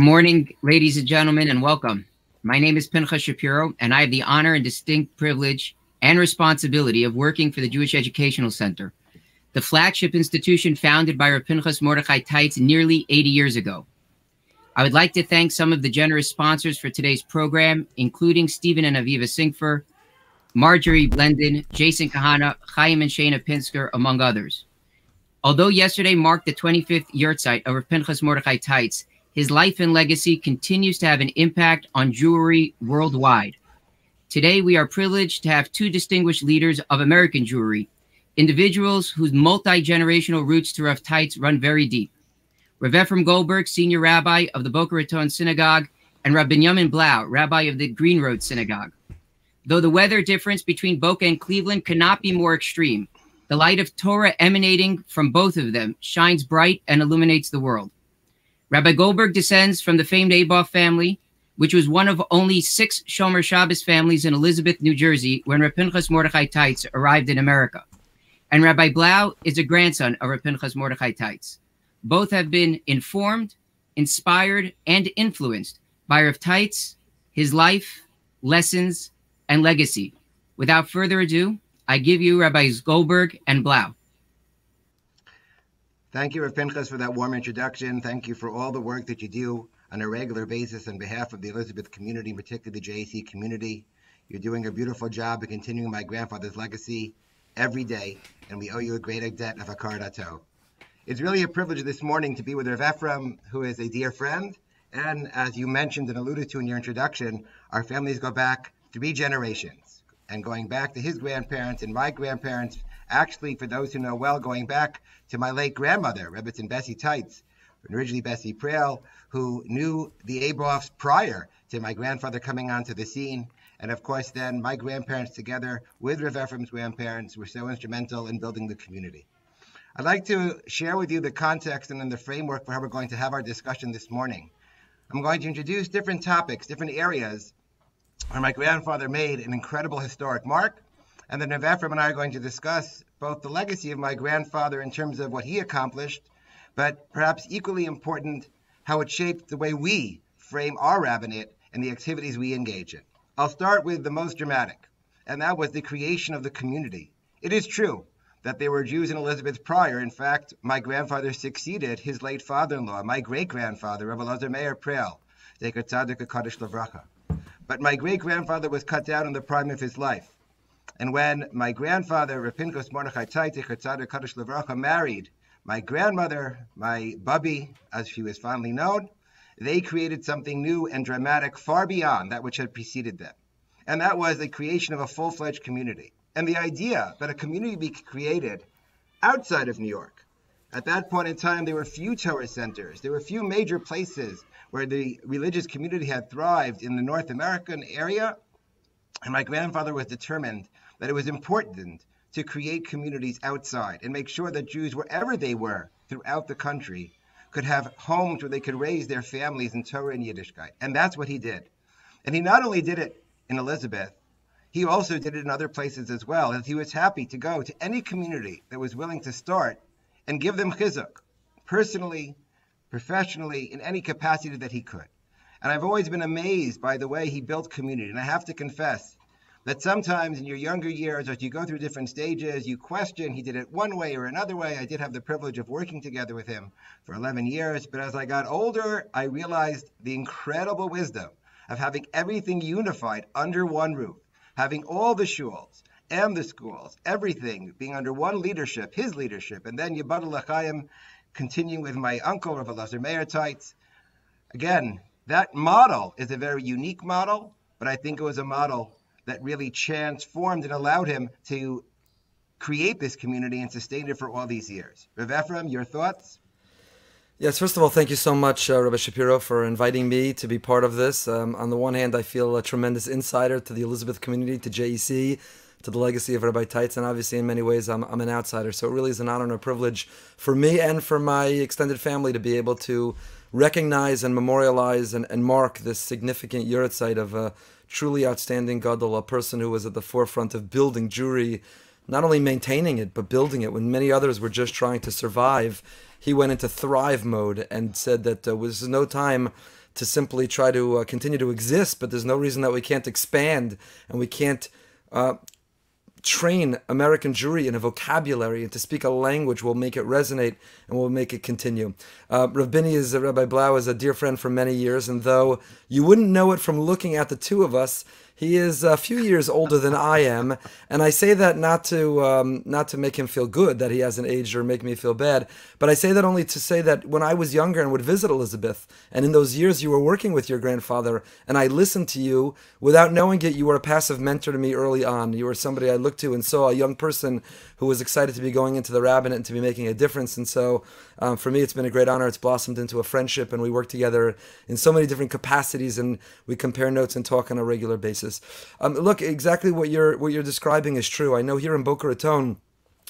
morning, ladies and gentlemen, and welcome. My name is Pinchas Shapiro, and I have the honor and distinct privilege and responsibility of working for the Jewish Educational Center, the flagship institution founded by Rav Mordechai Teitz nearly 80 years ago. I would like to thank some of the generous sponsors for today's program, including Stephen and Aviva Sinkfer, Marjorie Blendon, Jason Kahana, Chaim and Shana Pinsker, among others. Although yesterday marked the 25th yahrzeit of Rav Mordechai Teitz, his life and legacy continues to have an impact on Jewry worldwide. Today, we are privileged to have two distinguished leaders of American Jewry, individuals whose multi-generational roots to Rav Teitz run very deep. Rav Efrem Goldberg, senior rabbi of the Boca Raton Synagogue, and Rav Binyamin Blau, rabbi of the Green Road Synagogue. Though the weather difference between Boca and Cleveland cannot be more extreme, the light of Torah emanating from both of them shines bright and illuminates the world. Rabbi Goldberg descends from the famed Aboff family, which was one of only six Shomer Shabbos families in Elizabeth, New Jersey, when Rav Pinchas Mordechai Teitz arrived in America. And Rabbi Blau is a grandson of Rav Pinchas Mordechai Teitz. Both have been informed, inspired, and influenced by Rav Teitz, his life, lessons, and legacy. Without further ado, I give you Rabbis Goldberg and Blau. Thank you, Rav Pinchas, for that warm introduction. Thank you for all the work that you do on a regular basis on behalf of the Elizabeth community, particularly the JEC community. You're doing a beautiful job of continuing my grandfather's legacy every day, and we owe you a great debt of Akar Dato. It's really a privilege this morning to be with Rav Efrem, who is a dear friend, and as you mentioned and alluded to in your introduction, our families go back three generations, and going back to his grandparents and my grandparents Actually, for those who know well, going back to my late grandmother, Rebbitzin Bessie Teitz, originally Bessie Preil, who knew the Aboffs prior to my grandfather coming onto the scene. And of course, then my grandparents, together with Rev Efrem's grandparents, were so instrumental in building the community. I'd like to share with you the context and then the framework for how we're going to have our discussion this morning. I'm going to introduce different topics, different areas where my grandfather made an incredible historic mark, and then Rav Efrem and I are going to discuss both the legacy of my grandfather in terms of what he accomplished, but perhaps equally important, how it shaped the way we frame our rabbinate and the activities we engage in. I'll start with the most dramatic, and that was the creation of the community. It is true that there were Jews in Elizabeth prior. In fact, my grandfather succeeded his late father-in-law, my great-grandfather, Rabbi Lazar Meir Preil, But my great-grandfather was cut down in the prime of his life. And when my grandfather, Rav Pinchas Mordechai Taitich Kaddish Levracha, married my grandmother, my Bubby, as she was fondly known, they created something new and dramatic far beyond that which had preceded them. And that was the creation of a full fledged community. And the idea that a community be created outside of New York. At that point in time, there were few Torah centers. There were few major places where the religious community had thrived in the North American area. And my grandfather was determined that it was important to create communities outside and make sure that Jews, wherever they were throughout the country, could have homes where they could raise their families in Torah and Yiddishkeit. And that's what he did. And he not only did it in Elizabeth, he also did it in other places as well. And he was happy to go to any community that was willing to start and give them chizuk, personally, professionally, in any capacity that he could. And I've always been amazed by the way he built community. And I have to confess, that sometimes in your younger years, as you go through different stages, you question he did it one way or another way. I did have the privilege of working together with him for 11 years, but as I got older, I realized the incredible wisdom of having everything unified under one roof, having all the shuls and the schools, everything being under one leadership, his leadership, and then Yibadul L'chaim, continuing with my uncle, Rav Elazar Meir. Again, that model is a very unique model, but I think it was a model that really transformed and allowed him to create this community and sustain it for all these years. Rav Efrem, your thoughts? Yes, first of all, thank you so much, uh, Rabbi Shapiro, for inviting me to be part of this. Um, on the one hand, I feel a tremendous insider to the Elizabeth community, to JEC, to the legacy of Rabbi Teitz, and obviously, in many ways, I'm, I'm an outsider. So it really is an honor and a privilege for me and for my extended family to be able to recognize and memorialize and, and mark this significant yahrzeit of uh, truly outstanding gadol, a person who was at the forefront of building Jewry, not only maintaining it but building it. When many others were just trying to survive, he went into thrive mode and said that there was no time to simply try to uh, continue to exist, but there's no reason that we can't expand and we can't uh, train American Jewry in a vocabulary and to speak a language will make it resonate and will make it continue. Uh, Rav Binny is uh, Rabbi Blau is a dear friend for many years, and though you wouldn't know it from looking at the two of us, he is a few years older than I am, and I say that not to um, not to make him feel good that he hasn't aged or make me feel bad, but I say that only to say that when I was younger and would visit Elizabeth, and in those years you were working with your grandfather, and I listened to you without knowing it, you were a passive mentor to me early on. You were somebody I looked to and saw a young person who was excited to be going into the rabbinate and to be making a difference, and so um, for me it's been a great honor. It's blossomed into a friendship, and we work together in so many different capacities, and we compare notes and talk on a regular basis. Um, look, exactly what you're what you're describing is true. I know here in Boca Raton,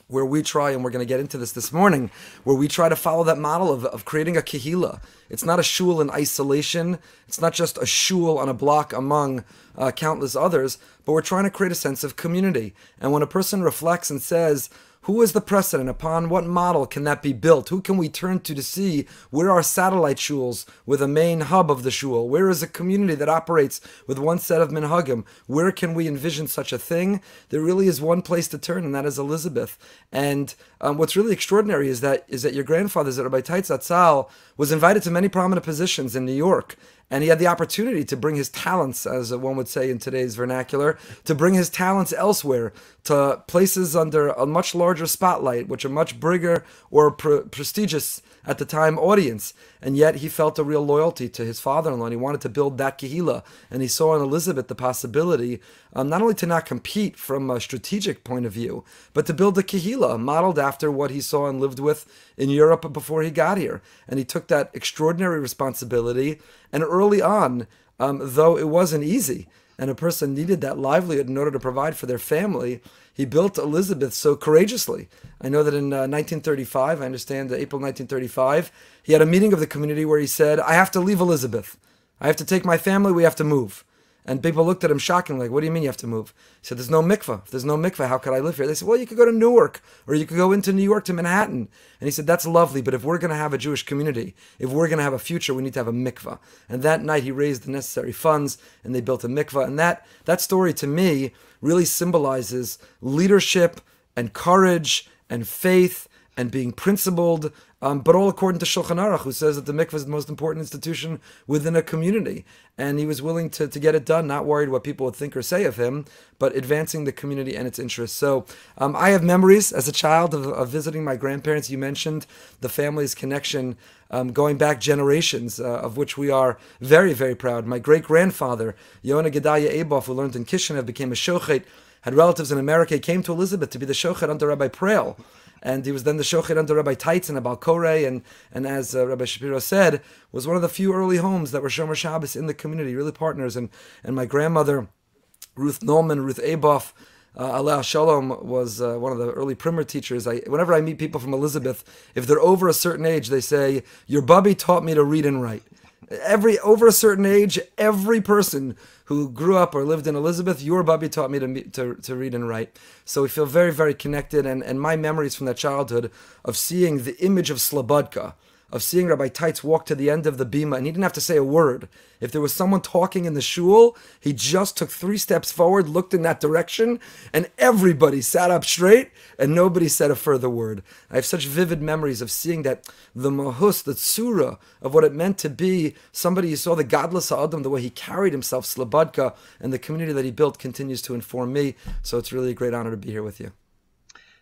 where we try, and we're going to get into this this morning, where we try to follow that model of, of creating a kehila. It's not a shul in isolation. It's not just a shul on a block among uh, countless others, but we're trying to create a sense of community. And when a person reflects and says, who is the precedent? Upon what model can that be built? Who can we turn to to see where are satellite shuls with a main hub of the shul? Where is a community that operates with one set of minhagim? Where can we envision such a thing? There really is one place to turn, and that is Elizabeth. And um, what's really extraordinary is that is that your grandfather, Rabbi Teitz Atzal, was invited to many prominent positions in New York and he had the opportunity to bring his talents, as one would say in today's vernacular, to bring his talents elsewhere, to places under a much larger spotlight, which are much bigger or pre- prestigious at the time audience. And yet he felt a real loyalty to his father-in-law, and he wanted to build that kehila. And he saw in Elizabeth the possibility um, not only to not compete from a strategic point of view, but to build a kehila modeled after what he saw and lived with in Europe before he got here. And he took that extraordinary responsibility. And early on, um, though it wasn't easy, and a person needed that livelihood in order to provide for their family, he built Elizabeth so courageously. I know that in uh, 1935, I understand April 1935, he had a meeting of the community where he said, I have to leave Elizabeth. I have to take my family, we have to move. And people looked at him shocking, like, what do you mean you have to move? He said, there's no mikveh. If there's no mikveh, how could I live here? They said, well, you could go to Newark, or you could go into New York to Manhattan. And he said, that's lovely, but if we're going to have a Jewish community, if we're going to have a future, we need to have a mikveh. And that night he raised the necessary funds, and they built a mikveh. And that, that story, to me, really symbolizes leadership and courage and faith and being principled um, but all according to Shulchan Aruch, who says that the mikveh is the most important institution within a community. And he was willing to, to get it done, not worried what people would think or say of him, but advancing the community and its interests. So um, I have memories as a child of, of, visiting my grandparents. You mentioned the family's connection um, going back generations, uh, of which we are very, very proud. My great grandfather, Yonah Gedalia Aboff, who learned in Kishinev, became a shochet had relatives in America. He came to Elizabeth to be the shochet under Rabbi Preil and he was then the shochet under Rabbi Teitzen about Korei, and and as uh, Rabbi Shapiro said, was one of the few early homes that were Shomer Shabbos in the community, really partners. And and my grandmother, Ruth Nolman, Ruth Aboff, uh, Shalom was uh, one of the early primer teachers. I, whenever I meet people from Elizabeth, if they're over a certain age, they say, "Your bubby taught me to read and write." Every over a certain age, every person who grew up or lived in Elizabeth, your Bubby taught me to, to, to read and write. So we feel very, very connected. And, and my memories from that childhood of seeing the image of Slobodka, of seeing Rabbi Teitz walk to the end of the bima, and he didn't have to say a word. If there was someone talking in the shul, he just took three steps forward, looked in that direction, and everybody sat up straight, and nobody said a further word. I have such vivid memories of seeing that the mahus, the tsura of what it meant to be somebody you saw the gadlus Adam, the way he carried himself, Slobodka, and the community that he built continues to inform me. So it's really a great honor to be here with you.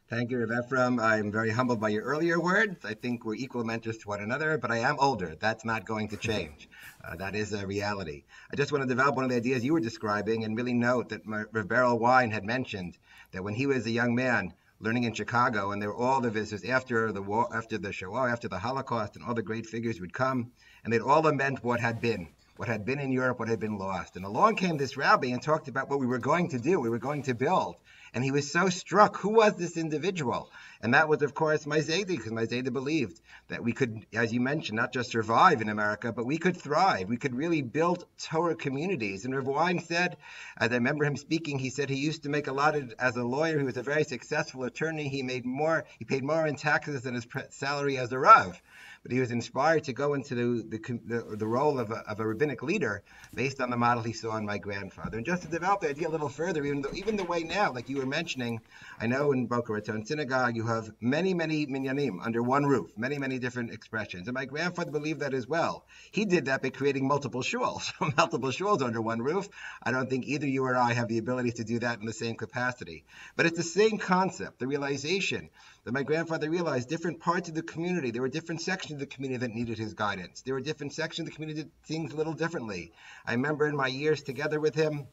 Thank you, Rav Efrem. I'm very humbled by your earlier words. I think we're equal mentors to one another, but I am older. That's not going to change. Uh, that is a reality. I just want to develop one of the ideas you were describing and really note that Rav Berel Wein had mentioned that when he was a young man learning in Chicago, and there were all the visitors after the war, after the Shoah, after the Holocaust, and all the great figures would come, and they'd all lament what had been what had been in Europe, what had been lost. And along came this rabbi and talked about what we were going to do, we were going to build. And he was so struck. Who was this individual? And that was, of course, my Zayda, because my Zayda believed that we could, as you mentioned, not just survive in America, but we could thrive. We could really build Torah communities. And Rav Wein said, as I remember him speaking, he said he used to make a lot of, as a lawyer, he was a very successful attorney. He made more, he paid more in taxes than his salary as a Rav but he was inspired to go into the, the, the, the role of a, of a, rabbinic leader based on the model he saw in my grandfather. And just to develop the idea a little further, even, though, even the way now, like you were mentioning, I know in Boca Raton Synagogue you have many, many minyanim under one roof, many, many different expressions. And my grandfather believed that as well. He did that by creating multiple shuls, multiple shuls under one roof. I don't think either you or I have the ability to do that in the same capacity. But it's the same concept, the realization that my grandfather realized different parts of the community, there were different sections of the community that needed his guidance. There were different sections of the community that did things a little differently. I remember in my years together with him,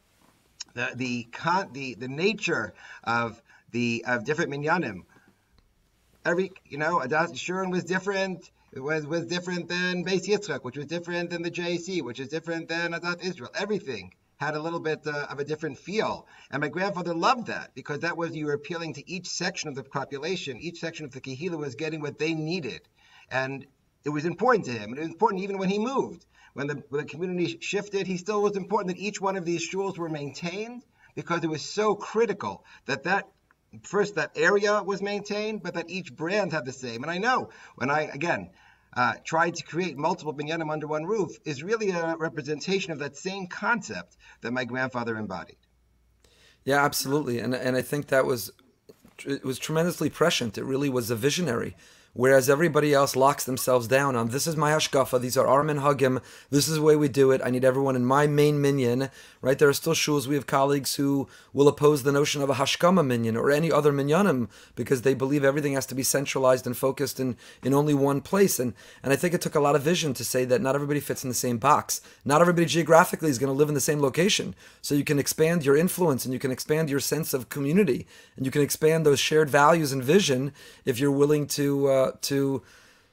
the the the, the nature of the of different minyanim. Every you know, Adas Shurin was different. It was was different than Beis Yitzchak, which was different than the JC, which is different than Adat Israel. Everything had a little bit uh, of a different feel. And my grandfather loved that because that was you were appealing to each section of the population. Each section of the Kehila was getting what they needed. And it was important to him. And it was important even when he moved. When the, when the community shifted, he still was important that each one of these shuls were maintained because it was so critical that that first that area was maintained, but that each brand had the same. And I know when I again uh, tried to create multiple binyanim under one roof is really a representation of that same concept that my grandfather embodied. Yeah, absolutely, and and I think that was it was tremendously prescient. It really was a visionary whereas everybody else locks themselves down on this is my hashkafa, these are our minhagim, this is the way we do it. I need everyone in my main minyan, right? There are still shuls. We have colleagues who will oppose the notion of a hashkama minyan or any other minyanim because they believe everything has to be centralized and focused in, in only one place. And and I think it took a lot of vision to say that not everybody fits in the same box. Not everybody geographically is going to live in the same location. So you can expand your influence and you can expand your sense of community and you can expand those shared values and vision if you're willing to. Uh, to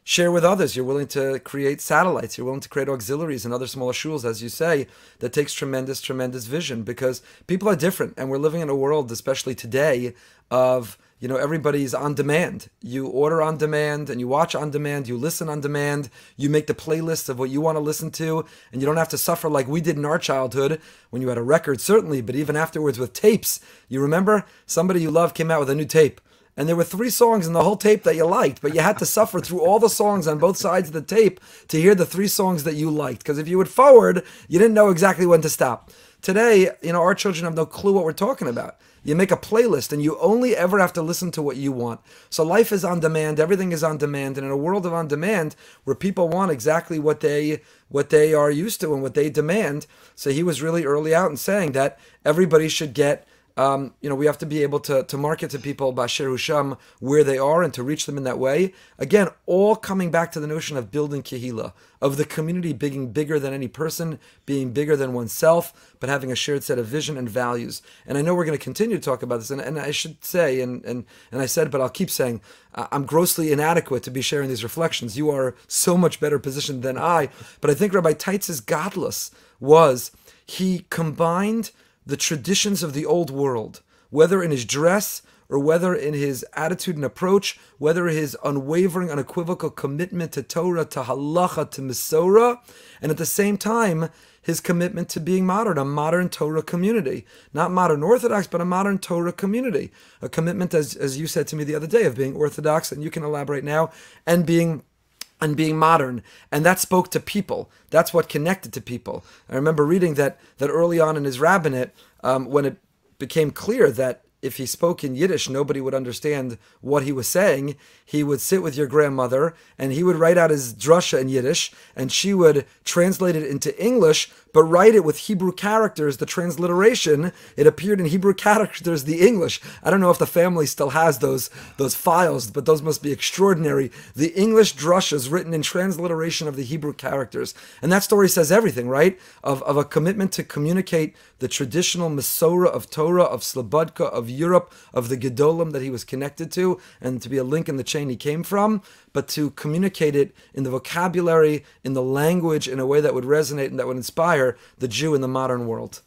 share with others. You're willing to create satellites. You're willing to create auxiliaries and other smaller shuls, as you say, that takes tremendous, tremendous vision because people are different. And we're living in a world, especially today, of, you know, everybody's on demand. You order on demand and you watch on demand, you listen on demand, you make the playlist of what you want to listen to, and you don't have to suffer like we did in our childhood when you had a record, certainly, but even afterwards with tapes. You remember somebody you love came out with a new tape and there were three songs in the whole tape that you liked, but you had to suffer through all the songs on both sides of the tape to hear the three songs that you liked. Because if you would forward, you didn't know exactly when to stop. Today, you know, our children have no clue what we're talking about. You make a playlist and you only ever have to listen to what you want. So life is on demand, everything is on demand, and in a world of on demand where people want exactly what they what they are used to and what they demand. So he was really early out in saying that everybody should get um, you know, we have to be able to, to market to people Bashir Husham where they are and to reach them in that way. Again, all coming back to the notion of building Kehila, of the community being bigger than any person, being bigger than oneself, but having a shared set of vision and values. And I know we're going to continue to talk about this, and, and I should say, and, and, and I said, but I'll keep saying, I'm grossly inadequate to be sharing these reflections. You are so much better positioned than I. But I think Rabbi Teitz's gadlus was he combined the traditions of the old world, whether in his dress or whether in his attitude and approach, whether his unwavering, unequivocal commitment to Torah, to halacha, to Masorah, and at the same time, his commitment to being modern, a modern Torah community. Not modern Orthodox, but a modern Torah community. A commitment, as, as you said to me the other day, of being Orthodox, and you can elaborate now, and being and being modern and that spoke to people. That's what connected to people. I remember reading that that early on in his rabbinate um, when it became clear that if he spoke in Yiddish, nobody would understand what he was saying. He would sit with your grandmother and he would write out his drasha in Yiddish and she would translate it into English but write it with Hebrew characters, the transliteration. It appeared in Hebrew characters, the English. I don't know if the family still has those those files, but those must be extraordinary. The English drushas written in transliteration of the Hebrew characters. And that story says everything, right? Of, of a commitment to communicate the traditional Masorah of Torah, of Slobodka, of Europe, of the Gedolim that he was connected to, and to be a link in the chain he came from but to communicate it in the vocabulary, in the language, in a way that would resonate and that would inspire the Jew in the modern world.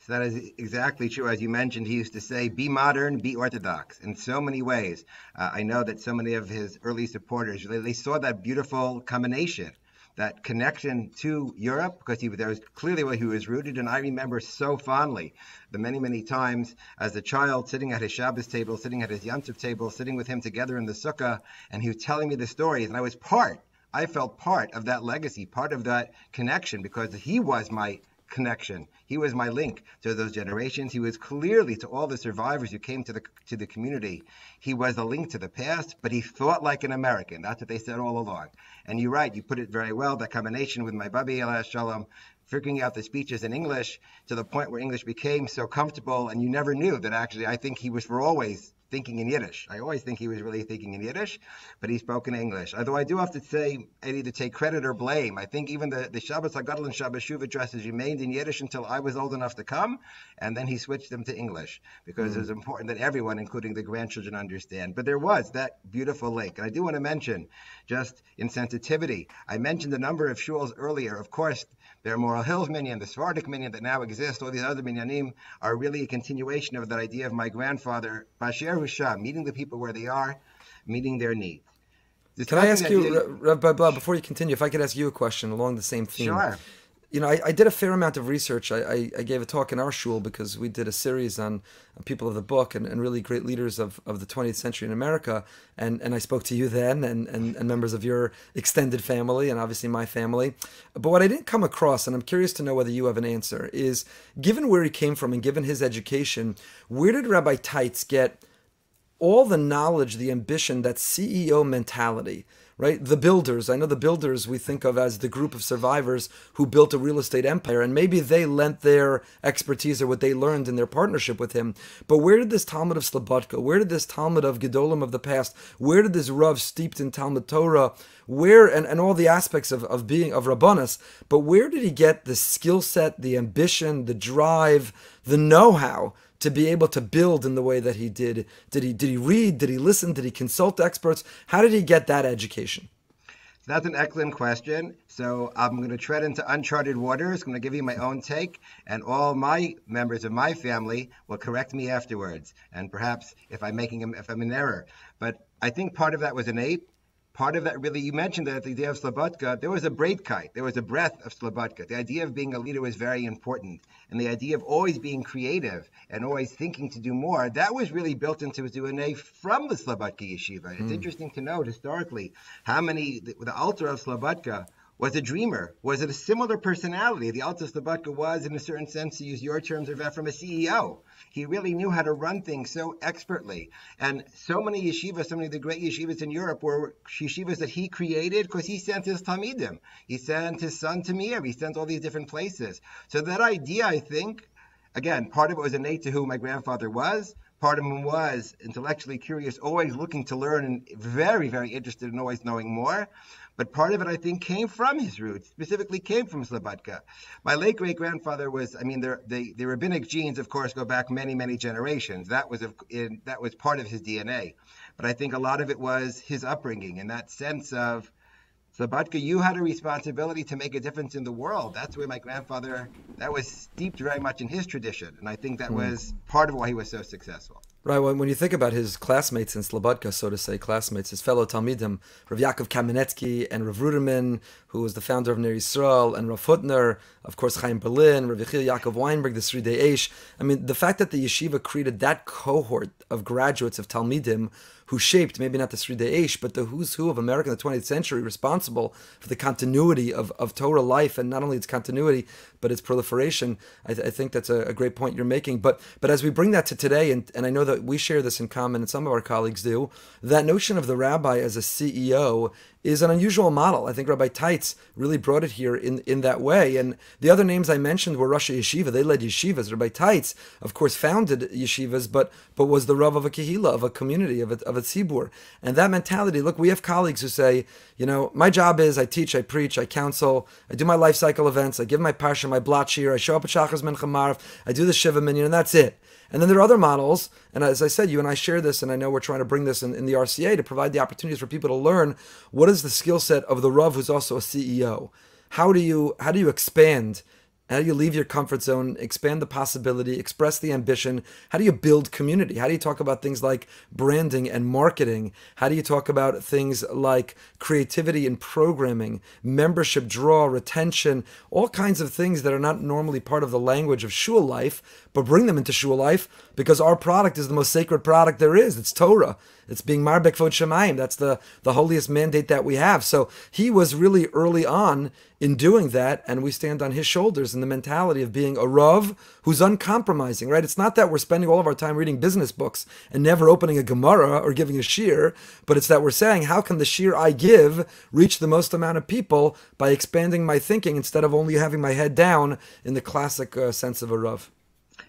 So that is exactly true. As you mentioned, he used to say, be modern, be orthodox in so many ways. Uh, I know that so many of his early supporters, they, they saw that beautiful combination that connection to Europe because he that was clearly where he was rooted. And I remember so fondly the many, many times as a child sitting at his Shabbos table, sitting at his Yantiv table, sitting with him together in the sukkah, and he was telling me the stories, and I was part. I felt part of that legacy, part of that connection because he was my connection. He was my link to those generations. He was clearly to all the survivors who came to the to the community. He was a link to the past, but he thought like an American. That's what they said all along. And you're right. You put it very well. That combination with my Babi El Shalom, figuring out the speeches in English to the point where English became so comfortable, and you never knew that actually. I think he was for always thinking in Yiddish. I always think he was really thinking in Yiddish, but he spoke in English. Although I do have to say, Eddie, to take credit or blame. I think even the, the Shabbos Hagadol and Shabbos Shuv addresses remained in Yiddish until I was old enough to come, and then he switched them to English because mm. it was important that everyone, including the grandchildren, understand. But there was that beautiful link. And I do want to mention, just in sensitivity, I mentioned a number of shuls earlier. Of course, their Elmora Hills minyan, the Sephardic minyan that now exists, all these other minyanim are really a continuation of that idea of my grandfather, Basher Husha, meeting the people where they are, meeting their needs. Can I ask you, Rav Blau, before you continue, if I could ask you a question along the same theme? Sure you know, I, I, did a fair amount of research. I, I, I, gave a talk in our shul because we did a series on people of the book and, and really great leaders of, of the 20th century in America. And, and I spoke to you then and, and, and members of your extended family and obviously my family. But what I didn't come across, and I'm curious to know whether you have an answer, is given where he came from and given his education, where did Rabbi Teitz get all the knowledge, the ambition, that CEO mentality? Right? The builders. I know the builders we think of as the group of survivors who built a real estate empire, and maybe they lent their expertise or what they learned in their partnership with him. But where did this Talmid of Slobodka, where did this Talmid of Gedolim of the past, where did this Rav steeped in Talmud Torah, where and, and all the aspects of, of being of Rabbanas, but where did he get the skill set, the ambition, the drive, the know-how to be able to build in the way that he did? Did he did he read? Did he listen? Did he consult experts? How did he get that education? That's an excellent question. So I'm going to tread into uncharted waters. I'm going to give you my own take, and all my members of my family will correct me afterwards. And perhaps if I'm making if I'm in error, but I think part of that was innate part of that really, you mentioned that the idea of Slobodka, there was a kite, there was a breath of Slobodka. The idea of being a leader was very important. And the idea of always being creative and always thinking to do more, that was really built into his DNA from the Slobodka yeshiva. It's mm. interesting to note historically how many, the, the Alter of Slobodka was a dreamer? Was it a similar personality? The Alta Slobodka was, in a certain sense, to use your terms, of from a CEO. He really knew how to run things so expertly. And so many yeshivas, so many of the great yeshivas in Europe were yeshivas that he created because he sent his Talmidim. He sent his son to Mir. He sent all these different places. So that idea, I think, again, part of it was innate to who my grandfather was. Part of him was intellectually curious, always looking to learn and very, very interested in always knowing more. But part of it, I think, came from his roots, specifically came from Slobodka. My late great grandfather was, I mean, the, the rabbinic genes, of course, go back many, many generations. That was, in, that was part of his DNA. But I think a lot of it was his upbringing and that sense of, Slobodka, you had a responsibility to make a difference in the world. That's where my grandfather, that was steeped very much in his tradition. And I think that mm. was part of why he was so successful. Right. When you think about his classmates in Slobodka, so to say, classmates, his fellow Talmidim, Rav Yaakov Kamenetsky and Rav Ruderman, who was the founder of Ner Yisrael, and Rav Hutner, of course, Chaim Berlin, Rav Yechiel Yaakov Weinberg, the Sridei Eish. I mean, the fact that the yeshiva created that cohort of graduates of Talmidim who shaped maybe not the Sridei Eish, but the who's who of America in the 20th century, responsible for the continuity of, of Torah life and not only its continuity but its proliferation. I, th- I think that's a, a, great point you're making. But but as we bring that to today, and, and I know that we share this in common, and some of our colleagues do, that notion of the rabbi as a CEO is an unusual model. I think Rabbi Teitz really brought it here in, in that way. And the other names I mentioned were Rosh Yeshiva. They led yeshivas. Rabbi Teitz, of course, founded yeshivas, but but was the Rav of a Kehila, of a community, of a, of a tzibur. And that mentality, look, we have colleagues who say, you know, my job is I teach, I preach, I counsel, I do my life cycle events, I give my parsha, my blatt shiur, I show up at Shachas Mincha I do the Shiva Minyan, and that's it. And then there are other models, and as I said, you and I share this, and I know we're trying to bring this in, in the RCA to provide the opportunities for people to learn what is the skill set of the Rav who's also a CEO. How do you how do you expand How do you leave your comfort zone, expand the possibility, express the ambition? How do you build community? How do you talk about things like branding and marketing? How do you talk about things like creativity and programming, membership draw, retention, all kinds of things that are not normally part of the language of shul life, but bring them into shul life because our product is the most sacred product there is. It's Torah. It's being Marbeh Kvod Shamayim. That's the, the holiest mandate that we have. So he was really early on in doing that, and we stand on his shoulders in the mentality of being a Rav who's uncompromising, right? It's not that we're spending all of our time reading business books and never opening a Gemara or giving a shiur, but it's that we're saying, how can the shiur I give reach the most amount of people by expanding my thinking instead of only having my head down in the classic uh, sense of a Rav?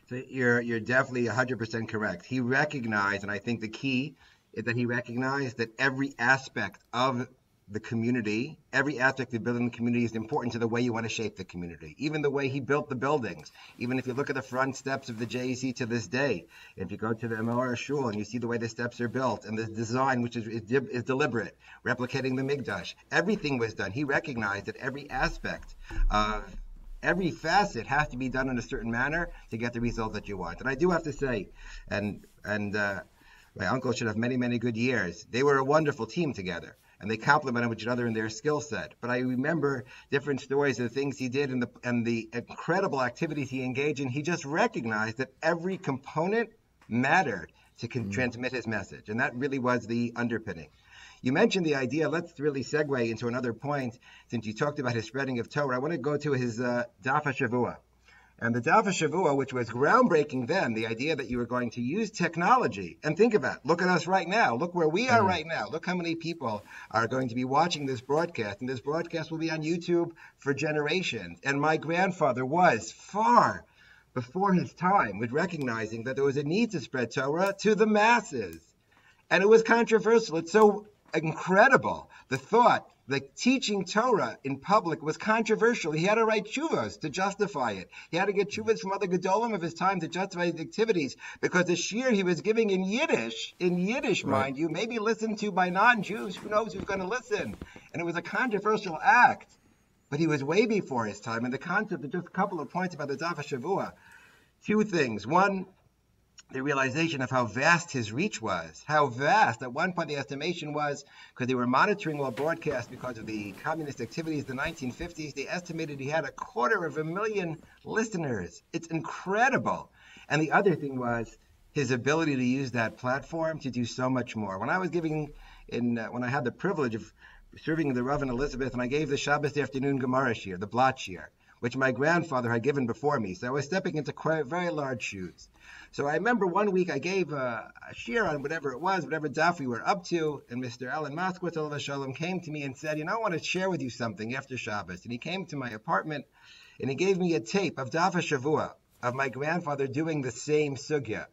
So you're you're definitely 100% correct. He recognized, and I think the key is that he recognized that every aspect of the community, every aspect of building the community is important to the way you want to shape the community. Even the way he built the buildings. Even if you look at the front steps of the JEC to this day, if you go to the Menorah Shul and you see the way the steps are built and the design, which is, is, is deliberate, replicating the Mikdash, everything was done. He recognized that every aspect of every facet has to be done in a certain manner to get the result that you want. And I do have to say, and and uh, my uncle should have many, many good years. They were a wonderful team together and they complemented each other in their skill set. But I remember different stories of the things he did and the and the incredible activities he engaged in. He just recognized that every component mattered to mm. transmit his message, and that really was the underpinning. You mentioned the idea. Let's really segue into another point. Since you talked about his spreading of Torah, I want to go to his uh, Daf Shavua. And the Daf Shavua, which was groundbreaking then, the idea that you were going to use technology. And think about it. Look at us right now. Look where we are mm. right now. Look how many people are going to be watching this broadcast. And this broadcast will be on YouTube for generations. And my grandfather was far before his time with recognizing that there was a need to spread Torah to the masses. And it was controversial. It's so incredible. The thought that teaching Torah in public was controversial. He had to write chuvas to justify it. He had to get chuvas from other gedolim of his time to justify his activities because the shiur he was giving in Yiddish, in Yiddish, right. mind you, maybe listened to by non-Jews. Who knows who's going to listen? And it was a controversial act. But he was way before his time. And the concept of just a couple of points about the Daf Shavua. Two things. One, the realization of how vast his reach was. How vast. At one point, the estimation was because they were monitoring all broadcasts because of the communist activities in the 1950s. They estimated he had a quarter of a million listeners. It's incredible. And the other thing was his ability to use that platform to do so much more. When I was giving, in uh, when I had the privilege of serving the Rav and Elizabeth, and I gave the Shabbos afternoon Gemara shiur, the blatt shiur, which my grandfather had given before me. So I was stepping into quite very large shoes. So I remember one week I gave a, a shiur on whatever it was, whatever daf we were up to, and Mr. Alan Moskowitz, Shalom, came to me and said, you know, I want to share with you something after Shabbos. And he came to my apartment and he gave me a tape of Daf Shavua of my grandfather doing the same sugya.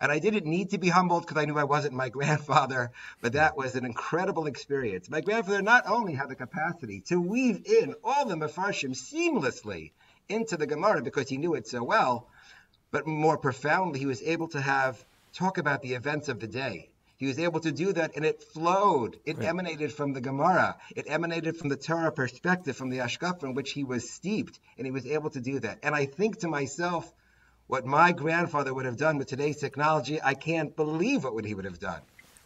And I didn't need to be humbled because I knew I wasn't my grandfather, but that was an incredible experience. My grandfather not only had the capacity to weave in all the Mefarshim seamlessly into the Gemara because he knew it so well, but more profoundly, he was able to have talk about the events of the day. He was able to do that, and it flowed. It right. emanated from the Gemara. It emanated from the Torah perspective, from the Ashkaf in which he was steeped, and he was able to do that. And I think to myself, what my grandfather would have done with today's technology, I can't believe what he would have done.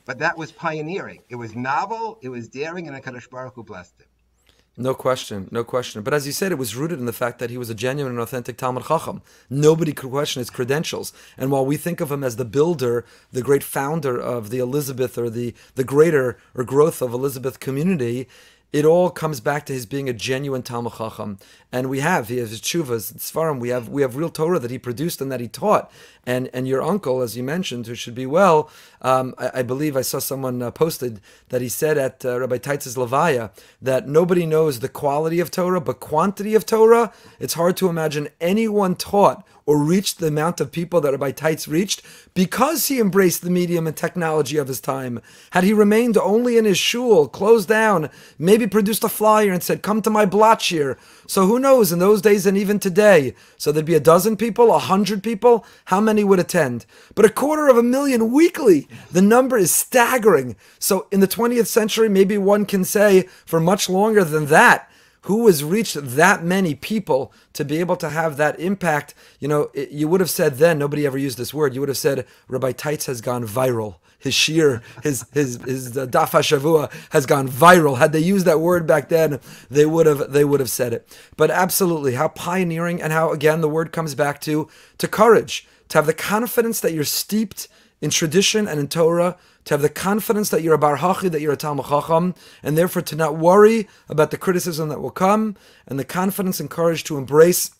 But that was pioneering. It was novel, it was daring, and Hakadosh Baruch Hu blessed it. No question, no question. But as you said, it was rooted in the fact that he was a genuine and authentic Talmid Chacham. Nobody could question his credentials. And while we think of him as the builder, the great founder of the Elizabeth or the, the greater or growth of Elizabeth community, it all comes back to his being a genuine Talmid Chacham. And we have, he has his chuvas, Sfarim, we have, we have real Torah that he produced and that he taught. And, and your uncle, as you mentioned, who should be well, um, I, I, believe I saw someone uh, posted that he said at uh, Rabbi Teitz's Levaya that nobody knows the quality of Torah, but quantity of Torah, it's hard to imagine anyone taught or reached the amount of people that Rabbi Teitz reached because he embraced the medium and technology of his time. Had he remained only in his shul, closed down, maybe produced a flyer and said, Come to my blatt shiur. So who knows, in those days and even today, so there'd be a dozen people, a hundred people, how many would attend? But a quarter of a million weekly, the number is staggering. So in the 20th century, maybe one can say for much longer than that, who has reached that many people to be able to have that impact? You know, it, you would have said then, nobody ever used this word, you would have said Rabbi Teitz has gone viral. His shiur, his his his uh, daf shavua has gone viral. Had they used that word back then, they would have they would have said it. But absolutely, how pioneering and how again the word comes back to to courage, to have the confidence that you're steeped in tradition and in Torah, to have the confidence that you're a Bar Hachi, that you're a Talmid Chacham, and therefore to not worry about the criticism that will come, and the confidence and courage to embrace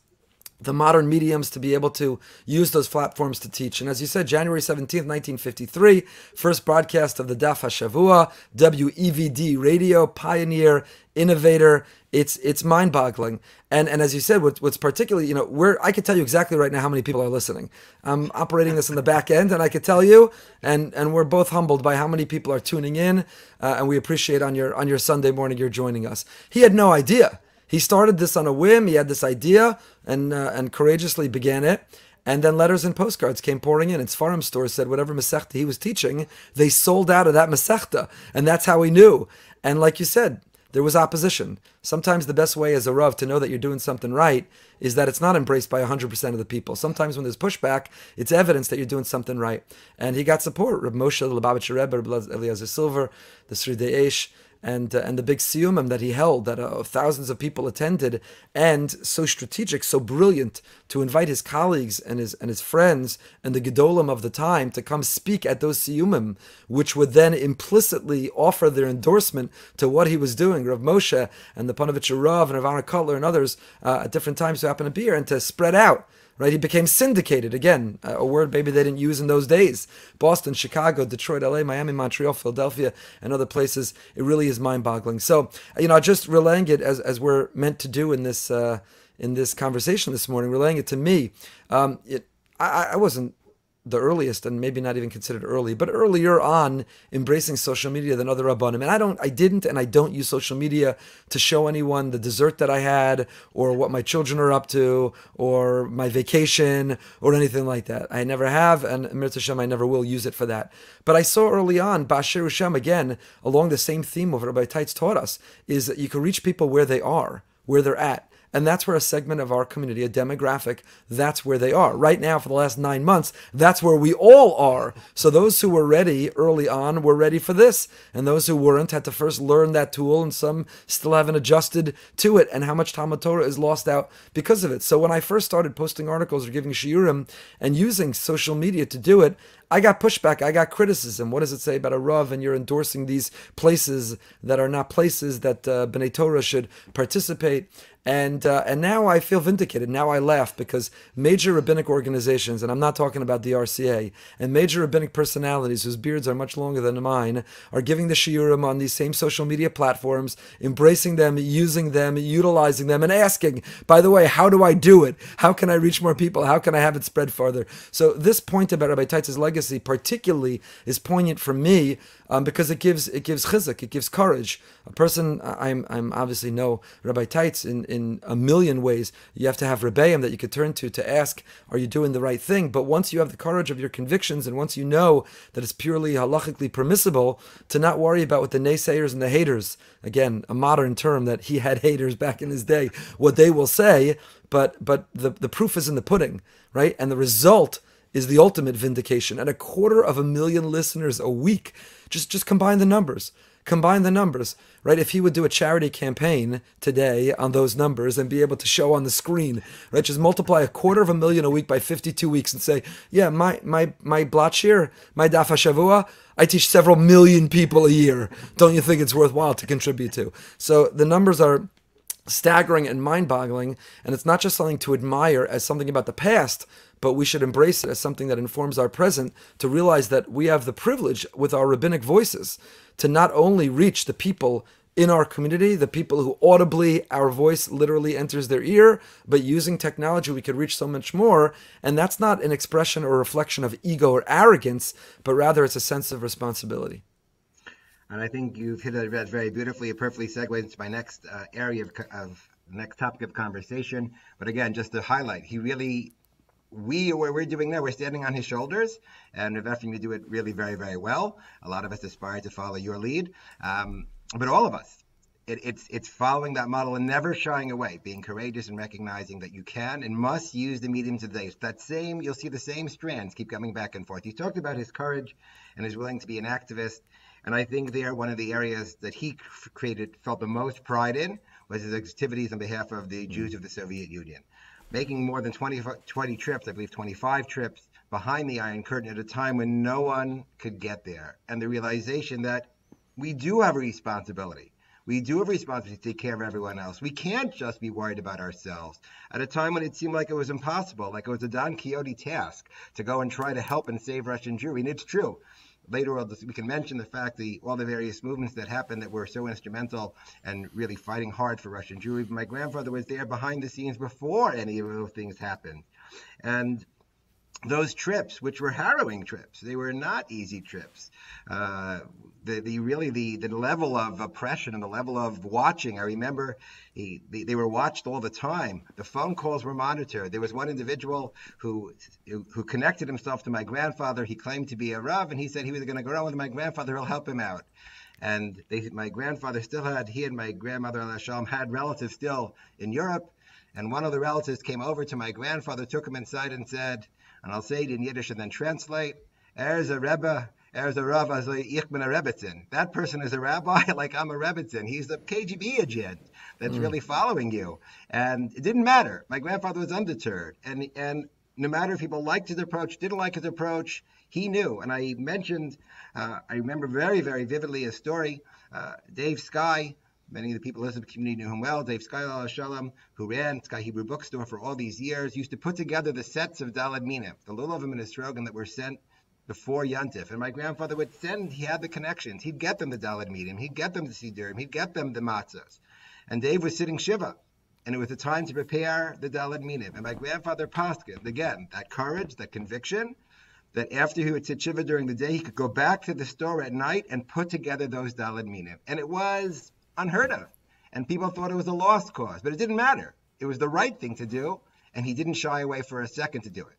the modern mediums to be able to use those platforms to teach. And as you said, January 17th, 1953, first broadcast of the Daf HaShavua, WEVD radio, pioneer, innovator. It's it's mind-boggling. And and as you said, what's, what's particularly, you know, we're I could tell you exactly right now how many people are listening. I'm operating this in the back end, and I could tell you, and and we're both humbled by how many people are tuning in, uh, and we appreciate on your on your Sunday morning you're joining us. He had no idea he started this on a whim. He had this idea and uh, and courageously began it. And then letters and postcards came pouring in. And Sfarim stores said whatever Masechta he was teaching, they sold out of that Masechta. And that's how he knew. And like you said, there was opposition. Sometimes the best way as a Rav to know that you're doing something right is that it's not embraced by 100% of the people. Sometimes when there's pushback, it's evidence that you're doing something right. And he got support. Reb Moshe, the Lubavitcher Rebbe, Eliezer Silver, the Sri Eish, and uh, and the big siyumim that he held that uh, thousands of people attended and so strategic so brilliant to invite his colleagues and his and his friends and the gedolim of the time to come speak at those siyumim which would then implicitly offer their endorsement to what he was doing. Rav Moshe and the Panovich Rav and Rav Aharon Kotler and others uh, at different times who happened to be here and to spread out right? He became syndicated again, a word maybe they didn't use in those days. Boston, Chicago, Detroit, LA, Miami, Montreal, Philadelphia, and other places. It really is mind-boggling. So, you know, just relaying it as, as we're meant to do in this uh, in this conversation this morning, relaying it to me. Um, it, I, I wasn't the earliest and maybe not even considered early, but earlier on embracing social media than other rabbanim. And I don't, I didn't, and I don't use social media to show anyone the dessert that I had, or what my children are up to, or my vacation, or anything like that. I never have, and Mir Hashem, I never will use it for that. But I saw early on Bashir Hashem again along the same theme of Rabbi Teitz taught us is that you can reach people where they are, where they're at. And that's where a segment of our community, a demographic, that's where they are. Right now, for the last nine months, that's where we all are. So those who were ready early on were ready for this. And those who weren't had to first learn that tool, and some still haven't adjusted to it. And how much Talmud Torah is lost out because of it. So when I first started posting articles or giving shiurim and using social media to do it, I got pushback. I got criticism. What does it say about a Rav and you're endorsing these places that are not places that uh, B'nai Torah should participate? And uh, and now I feel vindicated. Now I laugh because major rabbinic organizations, and I'm not talking about the RCA, and major rabbinic personalities whose beards are much longer than mine, are giving the shiurim on these same social media platforms, embracing them, using them, utilizing them, and asking, by the way, how do I do it? How can I reach more people? How can I have it spread farther? So this point about Rabbi Teitz's legacy, particularly, is poignant for me um, because it gives it gives chizuk, it gives courage. A person, I'm I'm obviously no Rabbi Teitz in, in a million ways. You have to have rebbeim that you could turn to to ask, are you doing the right thing? But once you have the courage of your convictions, and once you know that it's purely halachically permissible, to not worry about what the naysayers and the haters, again, a modern term that he had haters back in his day, what they will say. But but the the proof is in the pudding, right? And the result is the ultimate vindication. And a quarter of a million listeners a week just just combine the numbers. Combine the numbers, right? If he would do a charity campaign today on those numbers and be able to show on the screen, right? Just multiply a quarter of a million a week by 52 weeks and say, yeah, my my my blatt shiur, my daf hashavua, I teach several million people a year. Don't you think it's worthwhile to contribute to? So the numbers are staggering and mind-boggling, and it's not just something to admire as something about the past, but we should embrace it as something that informs our present to realize that we have the privilege with our rabbinic voices to not only reach the people in our community, the people who audibly, our voice literally enters their ear, but using technology, we could reach so much more. And that's not an expression or reflection of ego or arrogance, but rather it's a sense of responsibility. And I think you've hit it very beautifully. It perfectly segues into my next uh, area of, of next topic of conversation. But again, just to highlight, he really we what we're doing now, we're standing on his shoulders, and effing to do it really very, very well. A lot of us aspire to follow your lead, um, but all of us, it, it's it's following that model and never shying away, being courageous and recognizing that you can and must use the mediums of day. That same, you'll see the same strands keep coming back and forth. He talked about his courage and his willing to be an activist, and I think there one of the areas that he created felt the most pride in was his activities on behalf of the Jews mm. of the Soviet Union, making more than 20, 20 trips, I believe 25 trips behind the Iron Curtain at a time when no one could get there, and the realization that we do have a responsibility we do have a responsibility to take care of everyone else. We can't just be worried about ourselves. At a time when it seemed like it was impossible, like it was a Don Quixote task to go and try to help and save Russian Jewry. And it's true. Later, on, we can mention the fact that all the various movements that happened that were so instrumental and really fighting hard for Russian Jewry. My grandfather was there behind the scenes before any of those things happened. And those trips, which were harrowing trips, they were not easy trips. Uh, the, the really the, the level of oppression and the level of watching. I remember he, they, they, were watched all the time. The phone calls were monitored. There was one individual who who connected himself to my grandfather. He claimed to be a rav, and he said he was going to go around with my grandfather. He'll help him out. And they, my grandfather still had he and my grandmother Shalom had relatives still in Europe. And one of the relatives came over to my grandfather, took him inside, and said, and I'll say it in Yiddish and then translate. There's a Rebbe there's a Rav Ich bin a Rebbitzin. That person is a rabbi, like I'm a Rebbitzin. He's the KGB agent that's mm. really following you. And it didn't matter. My grandfather was undeterred. And, and no matter if people liked his approach, didn't like his approach, he knew. And I mentioned, uh, I remember very, very vividly a story. Uh, Dave Sky, many of the people in the community knew him well. Dave Sky Shalom, who ran Sky Hebrew Bookstore for all these years, used to put together the sets of Dalad Minim, the Lulavim and Esrogim that were sent before Yontif. And my grandfather would send, he had the connections. He'd get them the Dalad Minim, he'd get them the Sidurim, he'd get them the matzahs. And Dave was sitting Shiva. And it was the time to prepare the Dalad Minim. And my grandfather Paskin, again, that courage, that conviction, that after he would sit Shiva during the day, he could go back to the store at night and put together those Dalad Minim. And it was unheard of. And people thought it was a lost cause, but it didn't matter. It was the right thing to do, and he didn't shy away for a second to do it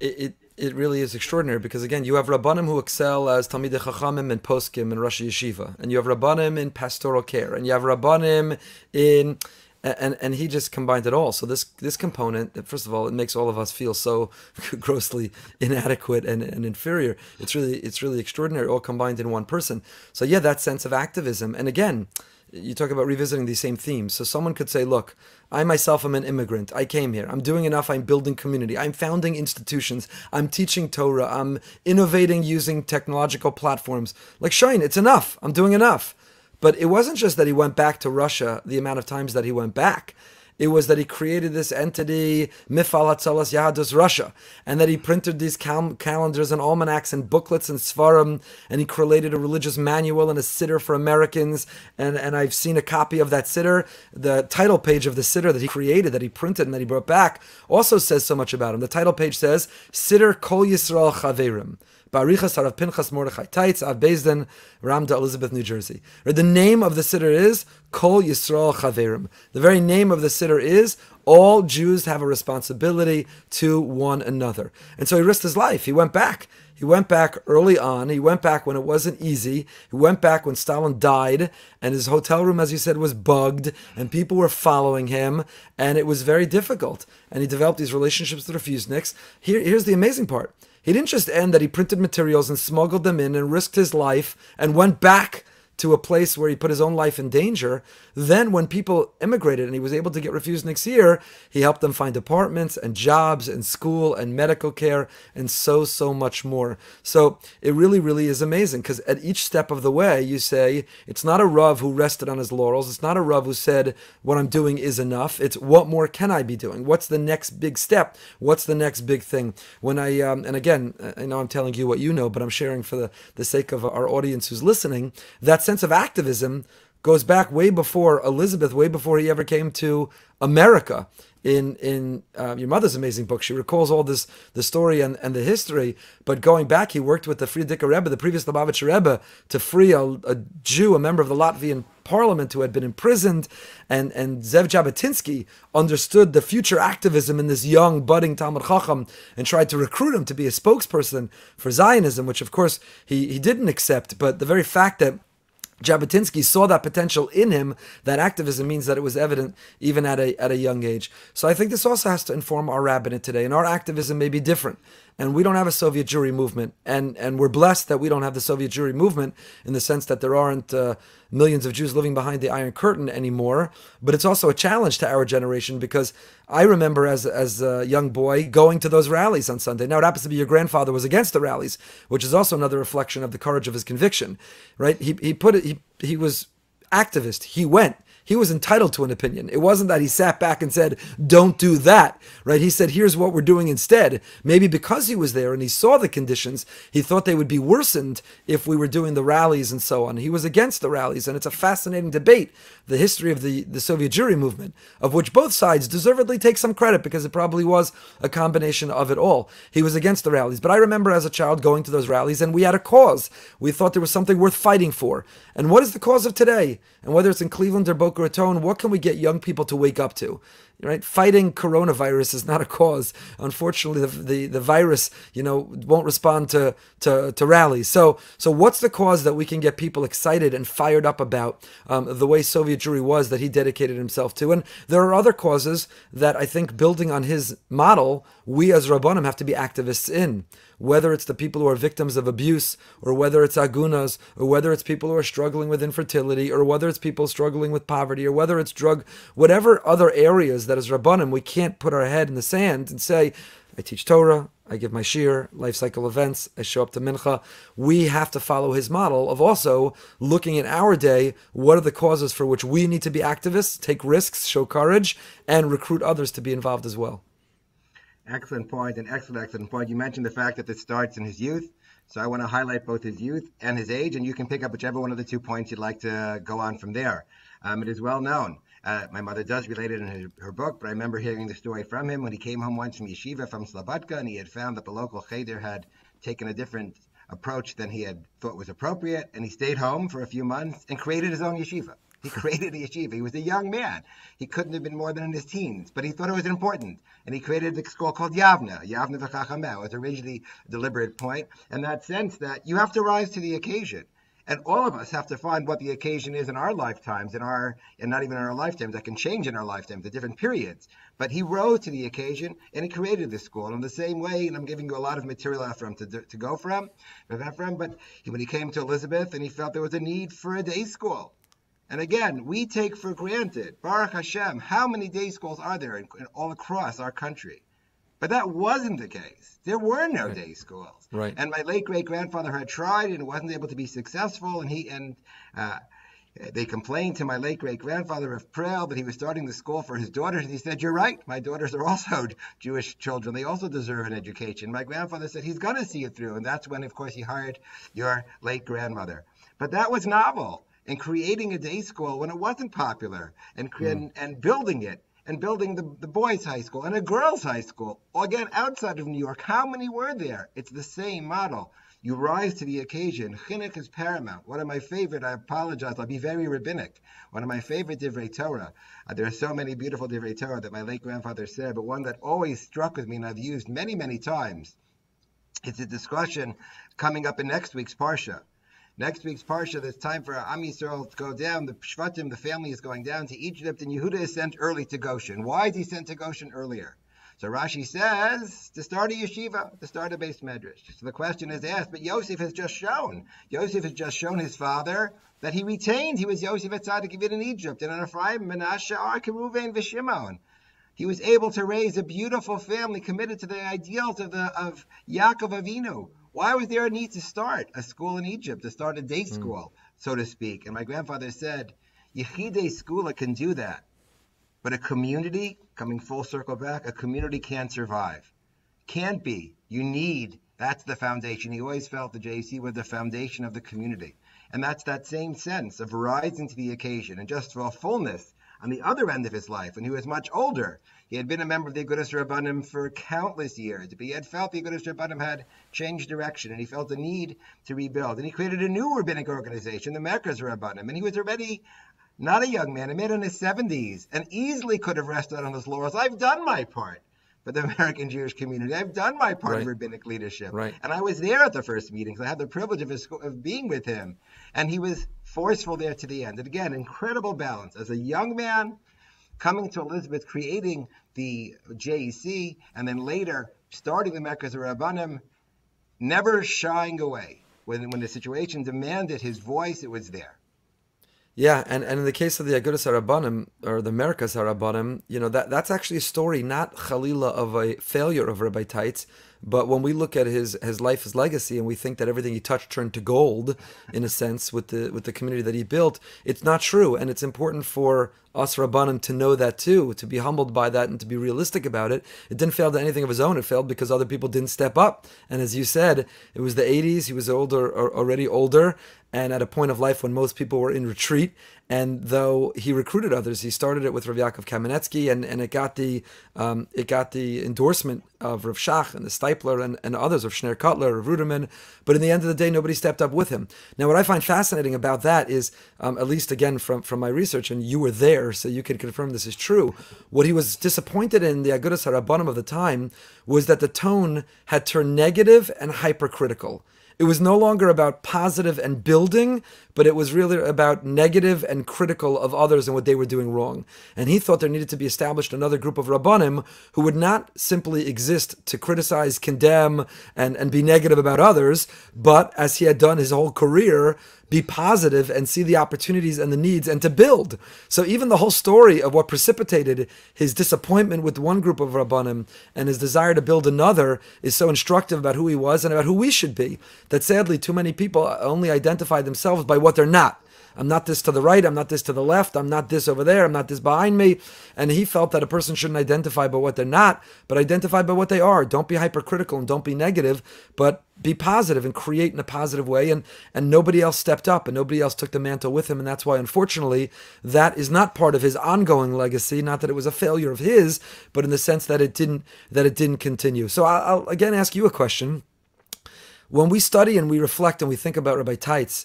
it, it, it really is extraordinary because again you have rabbanim who excel as talmidei chachamim and poskim in Rosh Yeshiva, and you have rabbanim in pastoral care, and you have rabbanim in and and he just combined it all. So this this component, first of all, it makes all of us feel so grossly inadequate and, and inferior. It's really it's really extraordinary, all combined in one person. So yeah, that sense of activism, and again, you talk about revisiting these same themes. So someone could say, look, I myself am an immigrant. I came here. I'm doing enough. I'm building community. I'm founding institutions. I'm teaching Torah. I'm innovating using technological platforms. Like, Shine, it's enough. I'm doing enough. But it wasn't just that he went back to Russia the amount of times that he went back. It was that he created this entity, Mifal Hatzalas Yahadus Russia, and that he printed these cal- calendars and almanacs and booklets and svarim, and he created a religious manual and a siddur for Americans. And, and I've seen a copy of that siddur. The title page of the siddur that he created, that he printed, and that he brought back, also says so much about him. The title page says, Siddur Kol Yisrael Chaverim. Barichas Harav Pinchas Mordechai Teitz Av Beis Din, Ramda, Elizabeth, New Jersey. Or the name of the siddur is Kol Yisrael Chaverim. The very name of the siddur is all Jews have a responsibility to one another. And so he risked his life. He went back. He went back early on. He went back when it wasn't easy. He went back when Stalin died and his hotel room, as you said, was bugged and people were following him and it was very difficult. And he developed these relationships with refuseniks. Here, here's the amazing part. He didn't just end that he printed materials and smuggled them in and risked his life and went back to a place where he put his own life in danger. Then, when people immigrated and he was able to get refused next year, he helped them find apartments and jobs and school and medical care and so, so much more. So, it really, really is amazing because at each step of the way, you say, it's not a Rav who rested on his laurels. It's not a Rav who said, what I'm doing is enough. It's what more can I be doing? What's the next big step? What's the next big thing? When I, um, and again, I know I'm telling you what you know, but I'm sharing for the, the sake of our audience who's listening. That's sense of activism goes back way before Elizabeth, way before he ever came to America. In in uh, your mother's amazing book, she recalls all this the story and, and the history. But going back, he worked with the Frierdiker Rebbe, the previous Lubavitcher Rebbe, to free a, a, Jew, a member of the Latvian Parliament, who had been imprisoned. And and Zev Jabotinsky understood the future activism in this young budding Talmid Chacham and tried to recruit him to be a spokesperson for Zionism, which of course he he didn't accept. But the very fact that Jabotinsky saw that potential in him. That activism means that it was evident even at a at a young age. So I think this also has to inform our rabbinate today, and our activism may be different. And we don't have a Soviet Jewry movement, and and we're blessed that we don't have the Soviet Jewry movement in the sense that there aren't uh, millions of Jews living behind the Iron Curtain anymore. But it's also a challenge to our generation because I remember as as a young boy going to those rallies on Sunday. Now it happens to be your grandfather was against the rallies, which is also another reflection of the courage of his conviction, right? He he put it he he was activist. He went he was entitled to an opinion. It wasn't that he sat back and said, don't do that, right? He said, here's what we're doing instead. Maybe because he was there and he saw the conditions, he thought they would be worsened if we were doing the rallies and so on. He was against the rallies, and it's a fascinating debate, the history of the, the Soviet Jewry movement, of which both sides deservedly take some credit because it probably was a combination of it all. He was against the rallies. But I remember as a child going to those rallies and we had a cause. We thought there was something worth fighting for. And what is the cause of today? And whether it's in Cleveland or Boca What can we get young people to wake up to? Right, fighting coronavirus is not a cause. Unfortunately, the, the, the virus, you know, won't respond to, to to rallies. So so what's the cause that we can get people excited and fired up about? Um, the way Soviet Jewry was that he dedicated himself to, and there are other causes that I think, building on his model, we as rabbanim have to be activists in whether it's the people who are victims of abuse, or whether it's agunas, or whether it's people who are struggling with infertility, or whether it's people struggling with poverty, or whether it's drug, whatever other areas that is rabbanim, we can't put our head in the sand and say, I teach Torah, I give my shiur, life cycle events, I show up to mincha. We have to follow his model of also looking in our day, what are the causes for which we need to be activists, take risks, show courage, and recruit others to be involved as well. Excellent point, and excellent, excellent point. You mentioned the fact that this starts in his youth. So I want to highlight both his youth and his age, and you can pick up whichever one of the two points you'd like to go on from there. Um, it is well known. Uh, my mother does relate it in her, her, book, but I remember hearing the story from him when he came home once from yeshiva from Slobodka, and he had found that the local cheder had taken a different approach than he had thought was appropriate, and he stayed home for a few months and created his own yeshiva. He created a yeshiva. He was a young man. He couldn't have been more than in his teens, but he thought it was important. And he created a school called Yavna, Yavna v'chachameh. It was originally a deliberate point in that sense that you have to rise to the occasion. And all of us have to find what the occasion is in our lifetimes, in our, and not even in our lifetimes, that can change in our lifetimes at different periods. But he rose to the occasion and he created this school. And in the same way, and I'm giving you a lot of material from to, to go from, from, but when he came to Elizabeth and he felt there was a need for a day school. And again, we take for granted, Baruch Hashem, how many day schools are there in, in, all across our country? But that wasn't the case. There were no right. day schools. Right. And my late great grandfather had tried and wasn't able to be successful. And he and uh, they complained to my late great grandfather of Preil that he was starting the school for his daughters. And he said, You're right. My daughters are also Jewish children. They also deserve an education. My grandfather said he's going to see it through. And that's when, of course, he hired your late grandmother. But that was novel and creating a day school when it wasn't popular and, mm. and, and building it and building the, the boys' high school and a girls' high school, again, outside of New York. How many were there? It's the same model. You rise to the occasion. Chinuch is paramount. One of my favorite, I apologize, I'll be very rabbinic. One of my favorite Divrei Torah. Uh, there are so many beautiful Divrei Torah that my late grandfather said, but one that always struck with me and I've used many, many times. It's a discussion coming up in next week's Parsha. Next week's Parsha, there's time for Am Yisrael to go down. The Shvatim, the family, is going down to Egypt, and Yehuda is sent early to Goshen. Why is he sent to Goshen earlier? So Rashi says to start a yeshiva, to start a beis medrash. So the question is asked, but Yosef has just shown. Yosef has just shown his father that he retained. He was Yosef at Tzaddik in Egypt, and in Ephraim, Menashe, Arkeruven, Vishimon. He was able to raise a beautiful family committed to the ideals of the of Yaakov Avinu, why was there a need to start a school in Egypt, to start a day hmm. school, mm. so to speak? And my grandfather said, Yechidei Segulah can do that. But a community, coming full circle back, a community can't survive. Can't be. You need, that's the foundation. He always felt the JEC was the foundation of the community. And that's that same sense of rising to the occasion and just for a fullness on the other end of his life when he was much older. He had been a member of the Agudas Rabbanim for countless years, but he had felt the Agudas Rabbanim had changed direction, and he felt the need to rebuild. And he created a new rabbinic organization, the Merkaz Rabbanim, and he was already not a young man, a man in his 70s, and easily could have rested on his laurels. I've done my part for the American Jewish community. I've done my part right. of rabbinic leadership. Right. And I was there at the first meetings. I had the privilege of, his, of being with him. And he was forceful there to the end. And again, incredible balance. As a young man, coming to Elizabeth, creating the JEC, and then later starting the Merkaz Rabbanim, never shying away. When, when the situation demanded his voice, it was there. Yeah, and, and in the case of the Agudas Harabanim or the Merkaz Harabanim, you know that that's actually a story not Khalila of a failure of Rabbi Teitz, but when we look at his his life, his legacy, and we think that everything he touched turned to gold, in a sense, with the with the community that he built, it's not true. And it's important for us Rabbanim to know that too, to be humbled by that and to be realistic about it. It didn't fail to anything of his own. It failed because other people didn't step up. And as you said, it was the 80s. He was older, already older, and at a point of life when most people were in retreat. And though he recruited others, he started it with Rav Yaakov Kamenetsky, and, and it got the um, it got the endorsement of Rav Shach and the Steipler and, and others of Schneur Kotler, Rav Ruderman. But in the end of the day, nobody stepped up with him. Now, what I find fascinating about that is, um, at least again from from my research, and you were there, so you can confirm this is true. What he was disappointed in the Agudas Harabanim of the time was that the tone had turned negative and hypercritical. It was no longer about positive and building, but it was really about negative and critical of others and what they were doing wrong. And he thought there needed to be established another group of rabbanim who would not simply exist to criticize, condemn, and, and be negative about others, but as he had done his whole career, be positive and see the opportunities and the needs and to build. So even the whole story of what precipitated his disappointment with one group of Rabbanim and his desire to build another is so instructive about who he was and about who we should be that sadly too many people only identify themselves by what they're not. I'm not this to the right, I'm not this to the left, I'm not this over there, I'm not this behind me. And he felt that a person shouldn't identify by what they're not, but identify by what they are. Don't be hypercritical and don't be negative, but be positive and create in a positive way. And and nobody else stepped up and nobody else took the mantle with him. And that's why unfortunately that is not part of his ongoing legacy. Not that it was a failure of his, but in the sense that it didn't that it didn't continue. So I'll, I'll again ask you a question. When we study and we reflect and we think about Rabbi Teitz,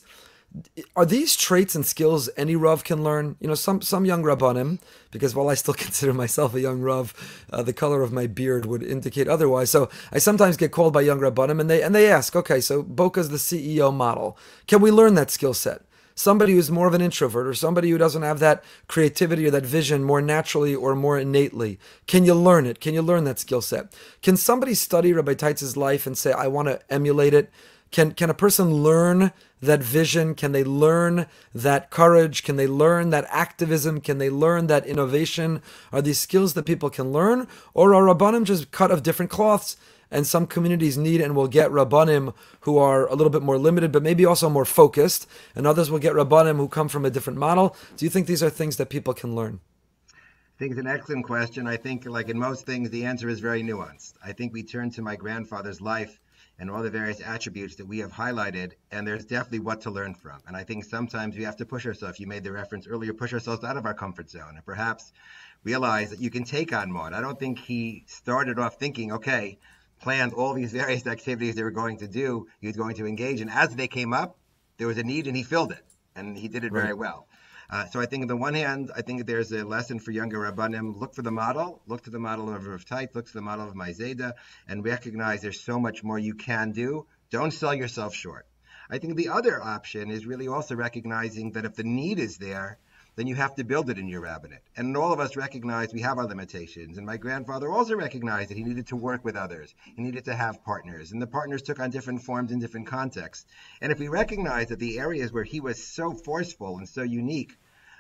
are these traits and skills any Rav can learn? You know, some some young Rabbanim, because while I still consider myself a young Rav, uh, the color of my beard would indicate otherwise. So I sometimes get called by young Rabbanim, and they and they ask, okay, so Boca's the CEO model. Can we learn that skill set? Somebody who's more of an introvert, or somebody who doesn't have that creativity or that vision more naturally or more innately, can you learn it? Can you learn that skill set? Can somebody study Rabbi Teitz's life and say, I want to emulate it? Can can a person learn that vision? Can they learn that courage? Can they learn that activism? Can they learn that innovation? Are these skills that people can learn, or are rabbanim just cut of different cloths? And some communities need and will get rabbanim who are a little bit more limited, but maybe also more focused, and others will get rabbanim who come from a different model. Do you think these are things that people can learn? I think it's an excellent question. I think, like in most things, the answer is very nuanced. I think we turn to my grandfather's life and all the various attributes that we have highlighted. And there's definitely what to learn from. And I think sometimes we have to push ourselves. You made the reference earlier, push ourselves out of our comfort zone and perhaps realize that you can take on more. And I don't think he started off thinking, okay, planned all these various activities they were going to do, he was going to engage. And as they came up, there was a need and he filled it. And he did it right. very well. Uh, so I think on the one hand, I think there's a lesson for younger rabbanim. Look for the model. Look to the model of Rav Teitz. Look to the model of Maizeda, and recognize there's so much more you can do. Don't sell yourself short. I think the other option is really also recognizing that if the need is there, then you have to build it in your rabbinate. And all of us recognize we have our limitations. And my grandfather also recognized that he needed to work with others. He needed to have partners. And the partners took on different forms in different contexts. And if we recognize that the areas where he was so forceful and so unique,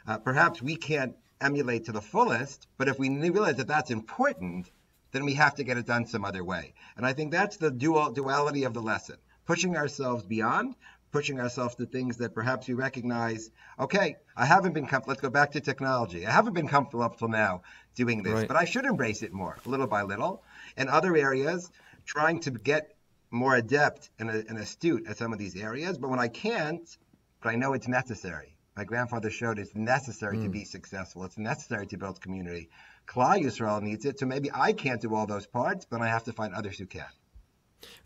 uh, perhaps we can't emulate to the fullest, but if we realize that that's important, then we have to get it done some other way. And I think that's the dual duality of the lesson. Pushing ourselves beyond, pushing ourselves to things that perhaps we recognize, okay, I haven't been comfortable. Let's go back to technology. I haven't been comfortable up till now doing this, right. but I should embrace it more, little by little. In other areas, trying to get more adept and, and astute at some of these areas. But when I can't, but I know it's necessary. My grandfather showed it's necessary mm. to be successful. It's necessary to build community. Klal Yisrael needs it, so maybe I can't do all those parts, but I have to find others who can.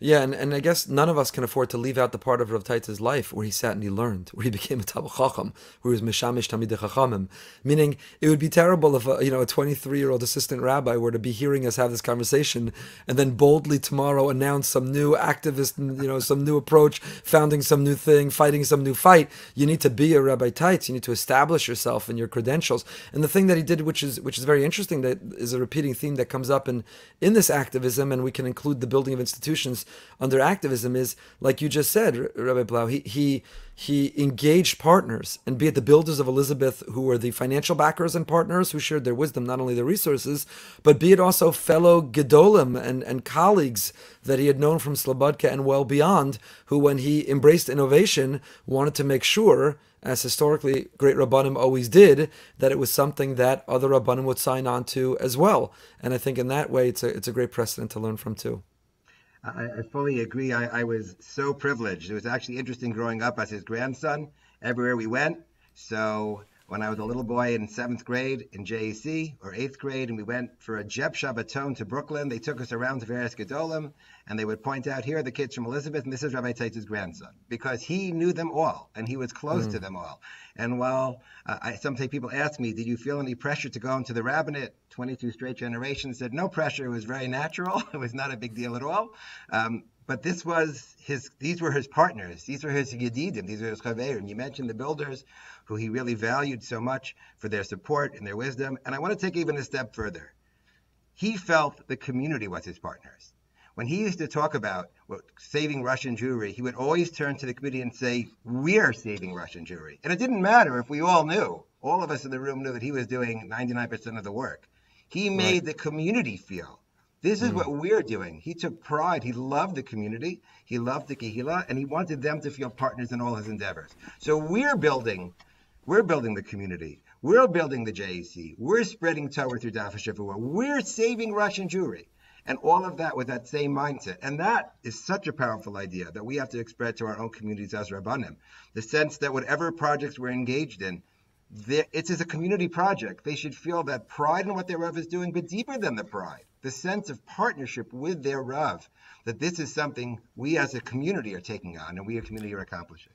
Yeah, and, and I guess none of us can afford to leave out the part of Rav Teitz's life where he sat and he learned, where he became a Talmid Chacham, where he was Mishamish Talmidei Chachamim. Meaning, it would be terrible if a, you know a 23 year old assistant rabbi were to be hearing us have this conversation and then boldly tomorrow announce some new activist, you know, some new approach, founding some new thing, fighting some new fight. You need to be a Rabbi Teitz. You need to establish yourself and your credentials. And the thing that he did, which is which is very interesting, that is a repeating theme that comes up in in this activism, and we can include the building of institutions under activism is, like you just said, Rabbi Blau, he, he, he engaged partners, and be it the builders of Elizabeth, who were the financial backers and partners who shared their wisdom, not only their resources, but be it also fellow Gedolim and, and colleagues that he had known from Slobodka and well beyond, who, when he embraced innovation, wanted to make sure as historically great Rabbanim always did, that it was something that other Rabbanim would sign on to as well. And I think in that way, it's a, it's a great precedent to learn from too. I, I fully agree. I, I, was so privileged. It was actually interesting growing up as his grandson everywhere we went. So when I was a little boy in seventh grade in JEC or eighth grade, and we went for a Jeb Shabbaton to Brooklyn, they took us around to various Gedolim, and they would point out, here are the kids from Elizabeth, and this is Rabbi Teitz's grandson, because he knew them all, and he was close mm. to them all. And while uh, I, sometimes people ask me, did you feel any pressure to go into the rabbinate? 22 straight generations said no pressure. It was very natural. it was not a big deal at all. Um, but this was his; these were his partners. These were his yedidim. These were his chaverim. You mentioned the builders, who he really valued so much for their support and their wisdom. And I want to take even a step further. He felt the community was his partners. When he used to talk about well, saving Russian Jewry, he would always turn to the committee and say, "We're saving Russian Jewry," and it didn't matter if we all knew. All of us in the room knew that he was doing 99% of the work. He made right. the community feel this is mm. what we're doing. He took pride. He loved the community. He loved the Kehila, and he wanted them to feel partners in all his endeavors. So we're building, we're building the community. We're building the JEC. We're spreading Torah through Daf Shavua. We're saving Russian Jewry. And all of that with that same mindset. And that is such a powerful idea that we have to express to our own communities as Rabbanim. The sense that whatever projects we're engaged in, it's as a community project. They should feel that pride in what their Rav is doing, but deeper than the pride the sense of partnership with their Rav, that this is something we as a community are taking on and we as a community are accomplishing.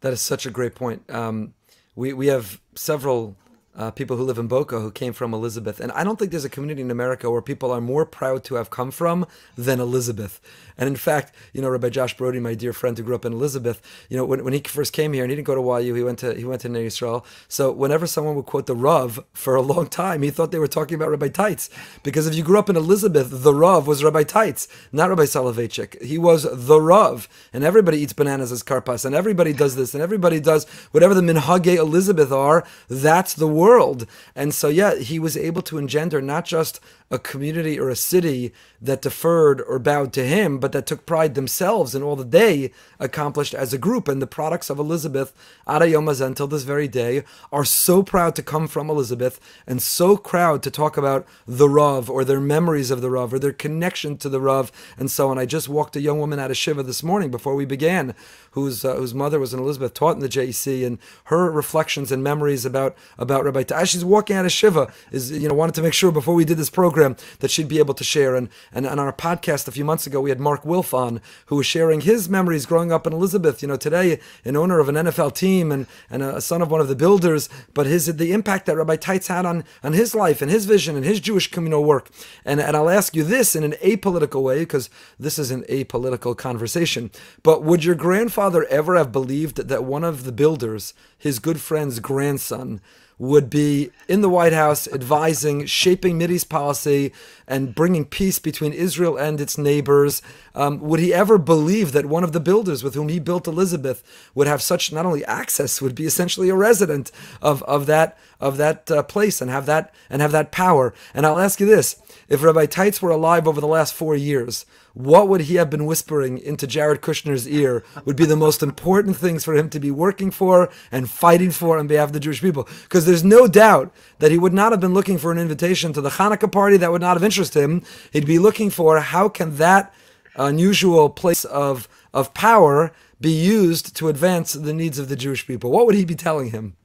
That is such a great point. Um, we, we have several uh, people who live in Boca who came from Elizabeth. And I don't think there's a community in America where people are more proud to have come from than Elizabeth. And in fact, you know, Rabbi Josh Brody, my dear friend who grew up in Elizabeth, you know, when, when he first came here and he didn't go to YU, he went to he went to Israel. So whenever someone would quote the Rav for a long time, he thought they were talking about Rabbi Teitz. Because if you grew up in Elizabeth, the Rav was Rabbi Teitz, not Rabbi Soloveitchik. He was the Rav. And everybody eats bananas as karpas, and everybody does this, and everybody does whatever the minhage Elizabeth are, that's the world. And so, yeah, he was able to engender not just a community or a city that deferred or bowed to him, but that took pride themselves in all that they accomplished as a group. And the products of Elizabeth, Ada Yomaz until this very day, are so proud to come from Elizabeth and so proud to talk about the Rav or their memories of the Rav or their connection to the Rav and so on. I just walked a young woman out of Shiva this morning before we began, whose uh, whose mother was an Elizabeth, taught in the JEC, and her reflections and memories about about Rabbi. As she's walking out of Shiva, is you know wanted to make sure before we did this program that she'd be able to share. And, and, on our podcast a few months ago, we had Mark Wilf on, who was sharing his memories growing up in Elizabeth. You know, today, an owner of an NFL team and, and a son of one of the builders, but his the impact that Rabbi Teitz had on, on his life and his vision and his Jewish communal work. And, and I'll ask you this in an apolitical way, because this is an apolitical conversation. But would your grandfather ever have believed that one of the builders, his good friend's grandson, would be in the White House advising, shaping Mideast policy, and bringing peace between Israel and its neighbors. Um, would he ever believe that one of the builders with whom he built Elizabeth would have such not only access, would be essentially a resident of, of that of that uh, place and have that and have that power? And I'll ask you this: If Rabbi Teitz were alive over the last four years, what would he have been whispering into Jared Kushner's ear would be the most important things for him to be working for and fighting for on behalf of the Jewish people? Because there's no doubt that he would not have been looking for an invitation to the Hanukkah party that would not have interested him. He'd be looking for how can that unusual place of, of power be used to advance the needs of the Jewish people? What would he be telling him?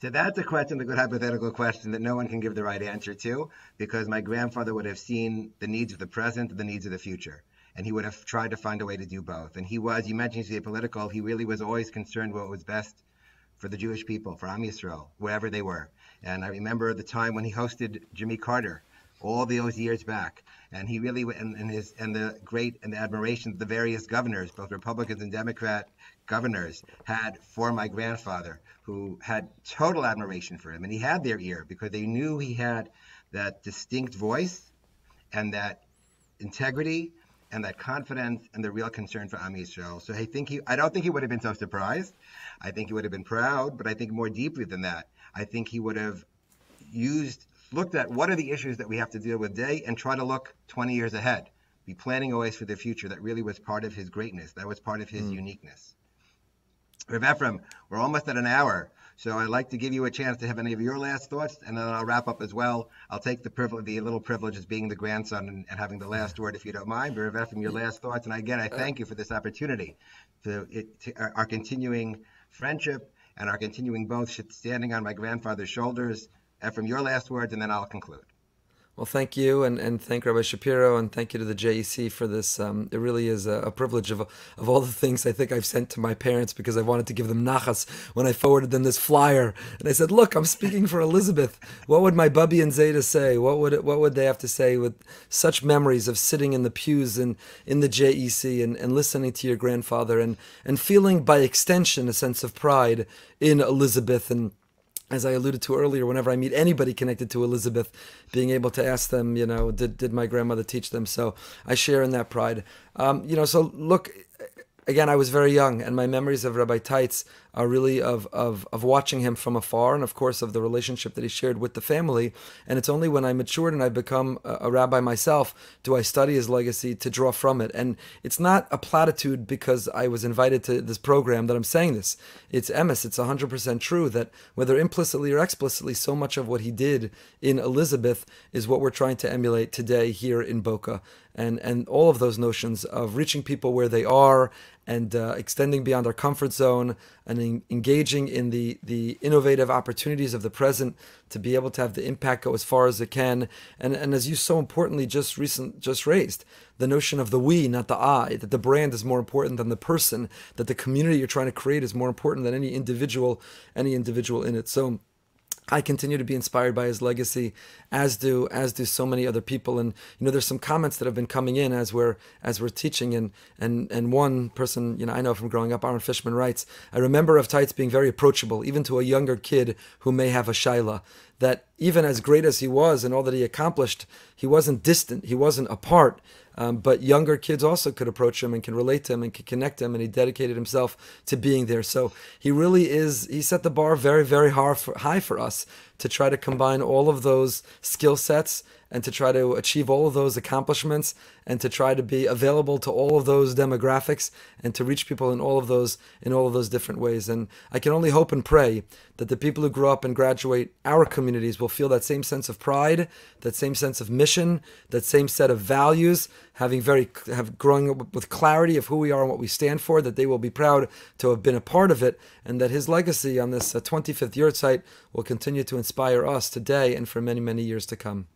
So that's a question, a good hypothetical question that no one can give the right answer to, because my grandfather would have seen the needs of the present, and the needs of the future. and he would have tried to find a way to do both. And he was, you mentioned he's apolitical, he really was always concerned what was best for the Jewish people, for Am Yisrael, wherever they were. And I remember the time when he hosted Jimmy Carter all those years back. And he really, and, and his, and the great and the admiration of the various governors, both Republicans and Democrat governors, had for my grandfather, who had total admiration for him. And he had their ear because they knew he had that distinct voice and that integrity and that confidence and the real concern for Am Yisrael. So I think he, I don't think he would have been so surprised. I think he would have been proud, but I think more deeply than that, I think he would have used looked at what are the issues that we have to deal with today and try to look 20 years ahead, be planning always for the future. That really was part of his greatness. That was part of his mm. uniqueness. Rav Efrem, we're almost at an hour, so I'd like to give you a chance to have any of your last thoughts, and then I'll wrap up as well. I'll take the privilege, the little privilege of being the grandson and, and having the last word, if you don't mind. But Rav Efrem, your last thoughts, and again, I uh, thank you for this opportunity, to, it, to our, our continuing friendship and our continuing both standing on my grandfather's shoulders from your last words, and then I'll conclude. Well, thank you, and, and thank Rabbi Shapiro, and thank you to the JEC for this. Um, it really is a, a, privilege of of all the things I think I've sent to my parents because I wanted to give them nachas when I forwarded them this flyer, and I said, "Look, I'm speaking for Elizabeth. What would my Bubby and Zeta say? What would what would they have to say with such memories of sitting in the pews and in the JEC and, and listening to your grandfather and and feeling by extension a sense of pride in Elizabeth and." As I alluded to earlier, whenever I meet anybody connected to Elizabeth, being able to ask them, you know, did, did my grandmother teach them? So I share in that pride. Um, you know, so look, again, I was very young, and my memories of Rabbi Teitz are really of, of, of watching him from afar, and of course of the relationship that he shared with the family. And it's only when I matured and I've become a, a rabbi myself do I study his legacy to draw from it. And it's not a platitude because I was invited to this program that I'm saying this. It's emes. It's 100% true that whether implicitly or explicitly, so much of what he did in Elizabeth is what we're trying to emulate today here in Boca and and all of those notions of reaching people where they are and uh, extending beyond our comfort zone and in, engaging in the the innovative opportunities of the present to be able to have the impact go as far as it can. And and as you so importantly just recent just raised the notion of the we not the i that the brand is more important than the person that the community you're trying to create is more important than any individual any individual in it. So I continue to be inspired by his legacy, as do as do so many other people. And you know, there's some comments that have been coming in as we're as we're teaching. And and and one person, you know, I know from growing up, Aaron Fishman writes, I remember of Teitz being very approachable, even to a younger kid who may have a shaila. That even as great as he was and all that he accomplished, he wasn't distant, he wasn't apart. Um, but younger kids also could approach him and can relate to him and can connect him, and he dedicated himself to being there. So he really is, he set the bar very, very for, high for us to try to combine all of those skill sets and to try to achieve all of those accomplishments and to try to be available to all of those demographics and to reach people in all of those in all of those different ways. And i can only hope and pray that the people who grow up and graduate our communities will feel that same sense of pride that same sense of mission that same set of values having very have growing up with clarity of who we are and what we stand for that they will be proud to have been a part of it and that his legacy on this uh, 25th yahrzeit will continue to inspire us today and for many many years to come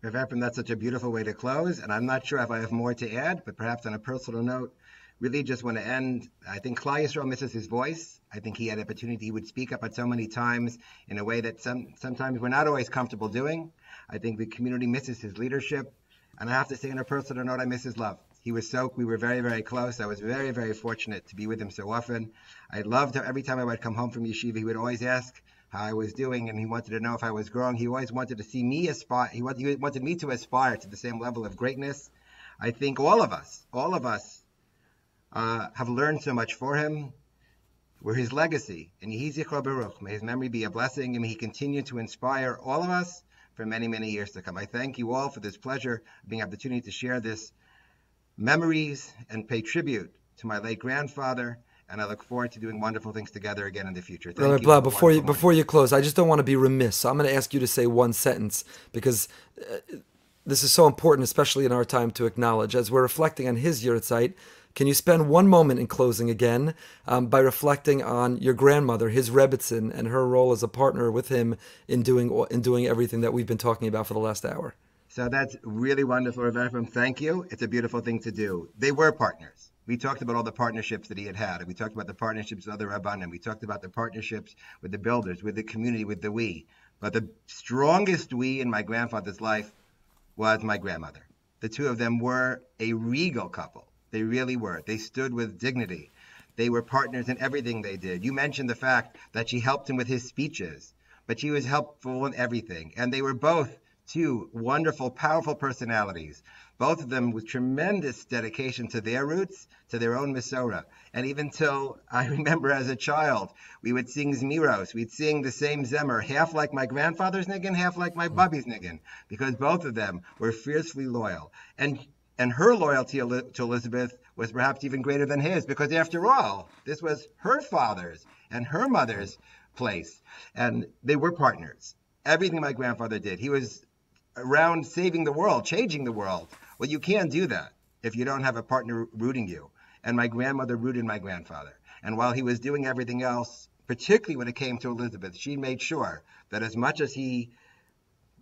Rav Efrem, that's such a beautiful way to close. And I'm not sure if I have more to add, but perhaps on a personal note, really just want to end. I think Klal Yisrael misses his voice. I think he had opportunity. He would speak up at so many times in a way that some sometimes we're not always comfortable doing. I think the community misses his leadership. And I have to say, on a personal note, I miss his love. He was so, we were very, very close. I was very, very fortunate to be with him so often. I loved him. Every time I would come home from yeshiva, he would always ask, how I was doing, and he wanted to know if I was growing. He always wanted to see me aspire. He wanted, he wanted me to aspire to the same level of greatness. I think all of us, all of us, uh, have learned so much for him. We're his legacy, and Yehi Zichro Baruch. May his memory be a blessing, and may he continue to inspire all of us for many, many years to come. I thank you all for this pleasure of being opportunity to share this memories and pay tribute to my late grandfather and I look forward to doing wonderful things together again in the future. Thank Blau, before you before you close, I just don't want to be remiss. So I'm going to ask you to say one sentence because uh, this is so important, especially in our time, to acknowledge as we're reflecting on his yahrzeit. Can you spend one moment in closing again um, by reflecting on your grandmother, his Rebbitzin, and her role as a partner with him in doing in doing everything that we've been talking about for the last hour? So that's really wonderful, Efrem. Thank you. It's a beautiful thing to do. They were partners. We talked about all the partnerships that he had had. We talked about the partnerships with other Rabbanim. We talked about the partnerships with the builders, with the community, with the we. But the strongest we in my grandfather's life was my grandmother. The two of them were a regal couple. They really were. They stood with dignity. They were partners in everything they did. You mentioned the fact that she helped him with his speeches, but she was helpful in everything. And they were both two wonderful, powerful personalities both of them with tremendous dedication to their roots, to their own Masorah. And even till I remember as a child, we would sing Zmiros. We'd sing the same Zemer, half like my grandfather's niggin, half like my bubby's niggin, because both of them were fiercely loyal. And and her loyalty to Elizabeth was perhaps even greater than his, because after all, this was her father's and her mother's place. And they were partners. Everything my grandfather did, he was around saving the world, changing the world. Well, you can't do that if you don't have a partner rooting you. And my grandmother rooted my grandfather. And while he was doing everything else, particularly when it came to Elizabeth, she made sure that as much as he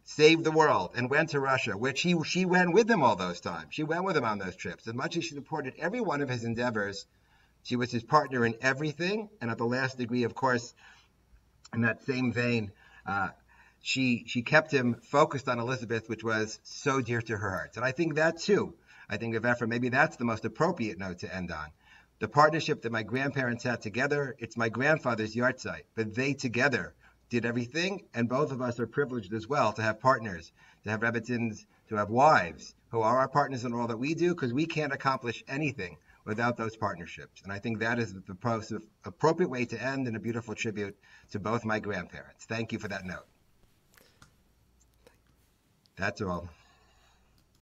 saved the world and went to Russia, which he she went with him all those times. She went with him on those trips. As much as she supported every one of his endeavors, she was his partner in everything. And at the last degree, of course, in that same vein, uh, she she kept him focused on Elizabeth, which was so dear to her heart. And I think that too. I think of Efrem, maybe that's the most appropriate note to end on. The partnership that my grandparents had together, it's my grandfather's yahrzeit, but they together did everything, and both of us are privileged as well to have partners, to have Rebbitzins, to have wives who are our partners in all that we do, because we can't accomplish anything without those partnerships. And I think that is the appropriate way to end and a beautiful tribute to both my grandparents. Thank you for that note. That's all.